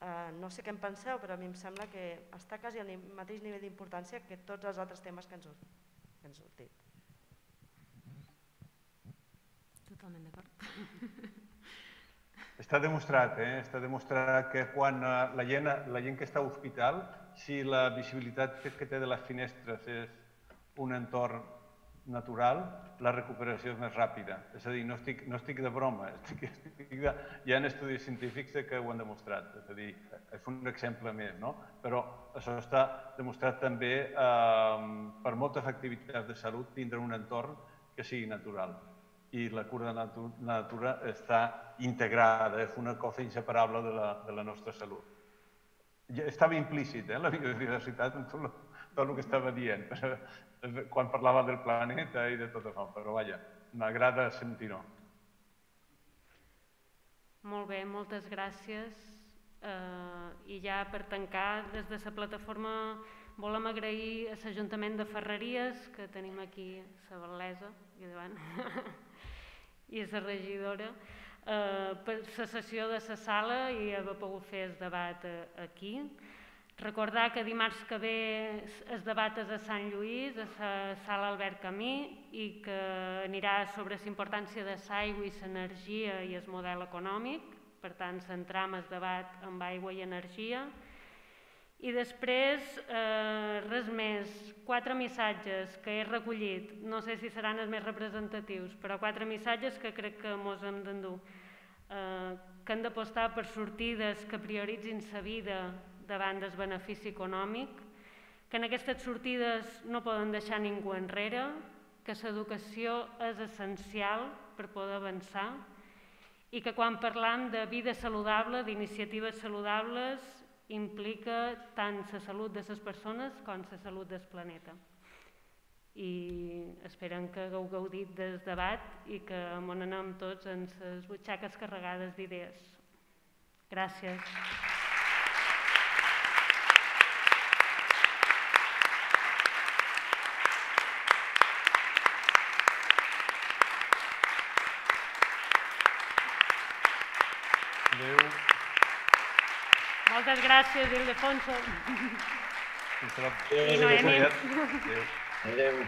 uh, no sé què en penseu, però a mi em sembla que està quasi al mateix nivell d'importància que tots els altres temes que han, que han sortit. Totalment d'acord. [LAUGHS] Està demostrat, eh? està demostrat que quan eh, la gent, la gent que està a l'hospital, si la visibilitat que té de les finestres és un entorn natural, la recuperació és més ràpida. És a dir, no estic, no estic de broma, [LAUGHS] estic, estic de, hi ha estudis científics que ho han demostrat. És a dir, és un exemple més, no? Però això està demostrat també eh, per moltes activitats de salut tindre un entorn que sigui natural. I la cura de la natura està integrada, és una cosa inseparable de la, de la nostra salut. Ja estava implícit, eh, la biodiversitat, en tot, tot el que estava dient [LAUGHS] quan parlava del planeta i de tot això, però vaja, m'agrada sentir-ho. Molt bé, moltes gràcies. Eh, I ja per tancar, des de la plataforma volem agrair a l'Ajuntament de Ferreries, que tenim aquí la Bel·lesa, aquí davant, [LAUGHS] i la regidora eh, per la sessió de la sala i haver pogut fer el debat eh, aquí. Recordar que dimarts que ve es debat a Sant Lluís, a la sala Albert Camí, i que anirà sobre la importància de l'aigua i l'energia i el model econòmic, per tant, centram el debat amb aigua i energia. I després, eh, res més, quatre missatges que he recollit, no sé si seran els més representatius, però quatre missatges que crec que mos hem d'endur. Eh, que han d'apostar per sortides que prioritzin la vida davant del benefici econòmic, que en aquestes sortides no poden deixar ningú enrere, que l'educació és essencial per poder avançar i que quan parlam de vida saludable, d'iniciatives saludables, implica tant la salut de les persones com la salut del planeta. I esperen que hagueu gaudit del debat i que m'on anem tots en les butxaques carregades d'idees. Gràcies. Adéu. Moltes gràcies, Ildefonso. I Noemi. Adéu. Adéu.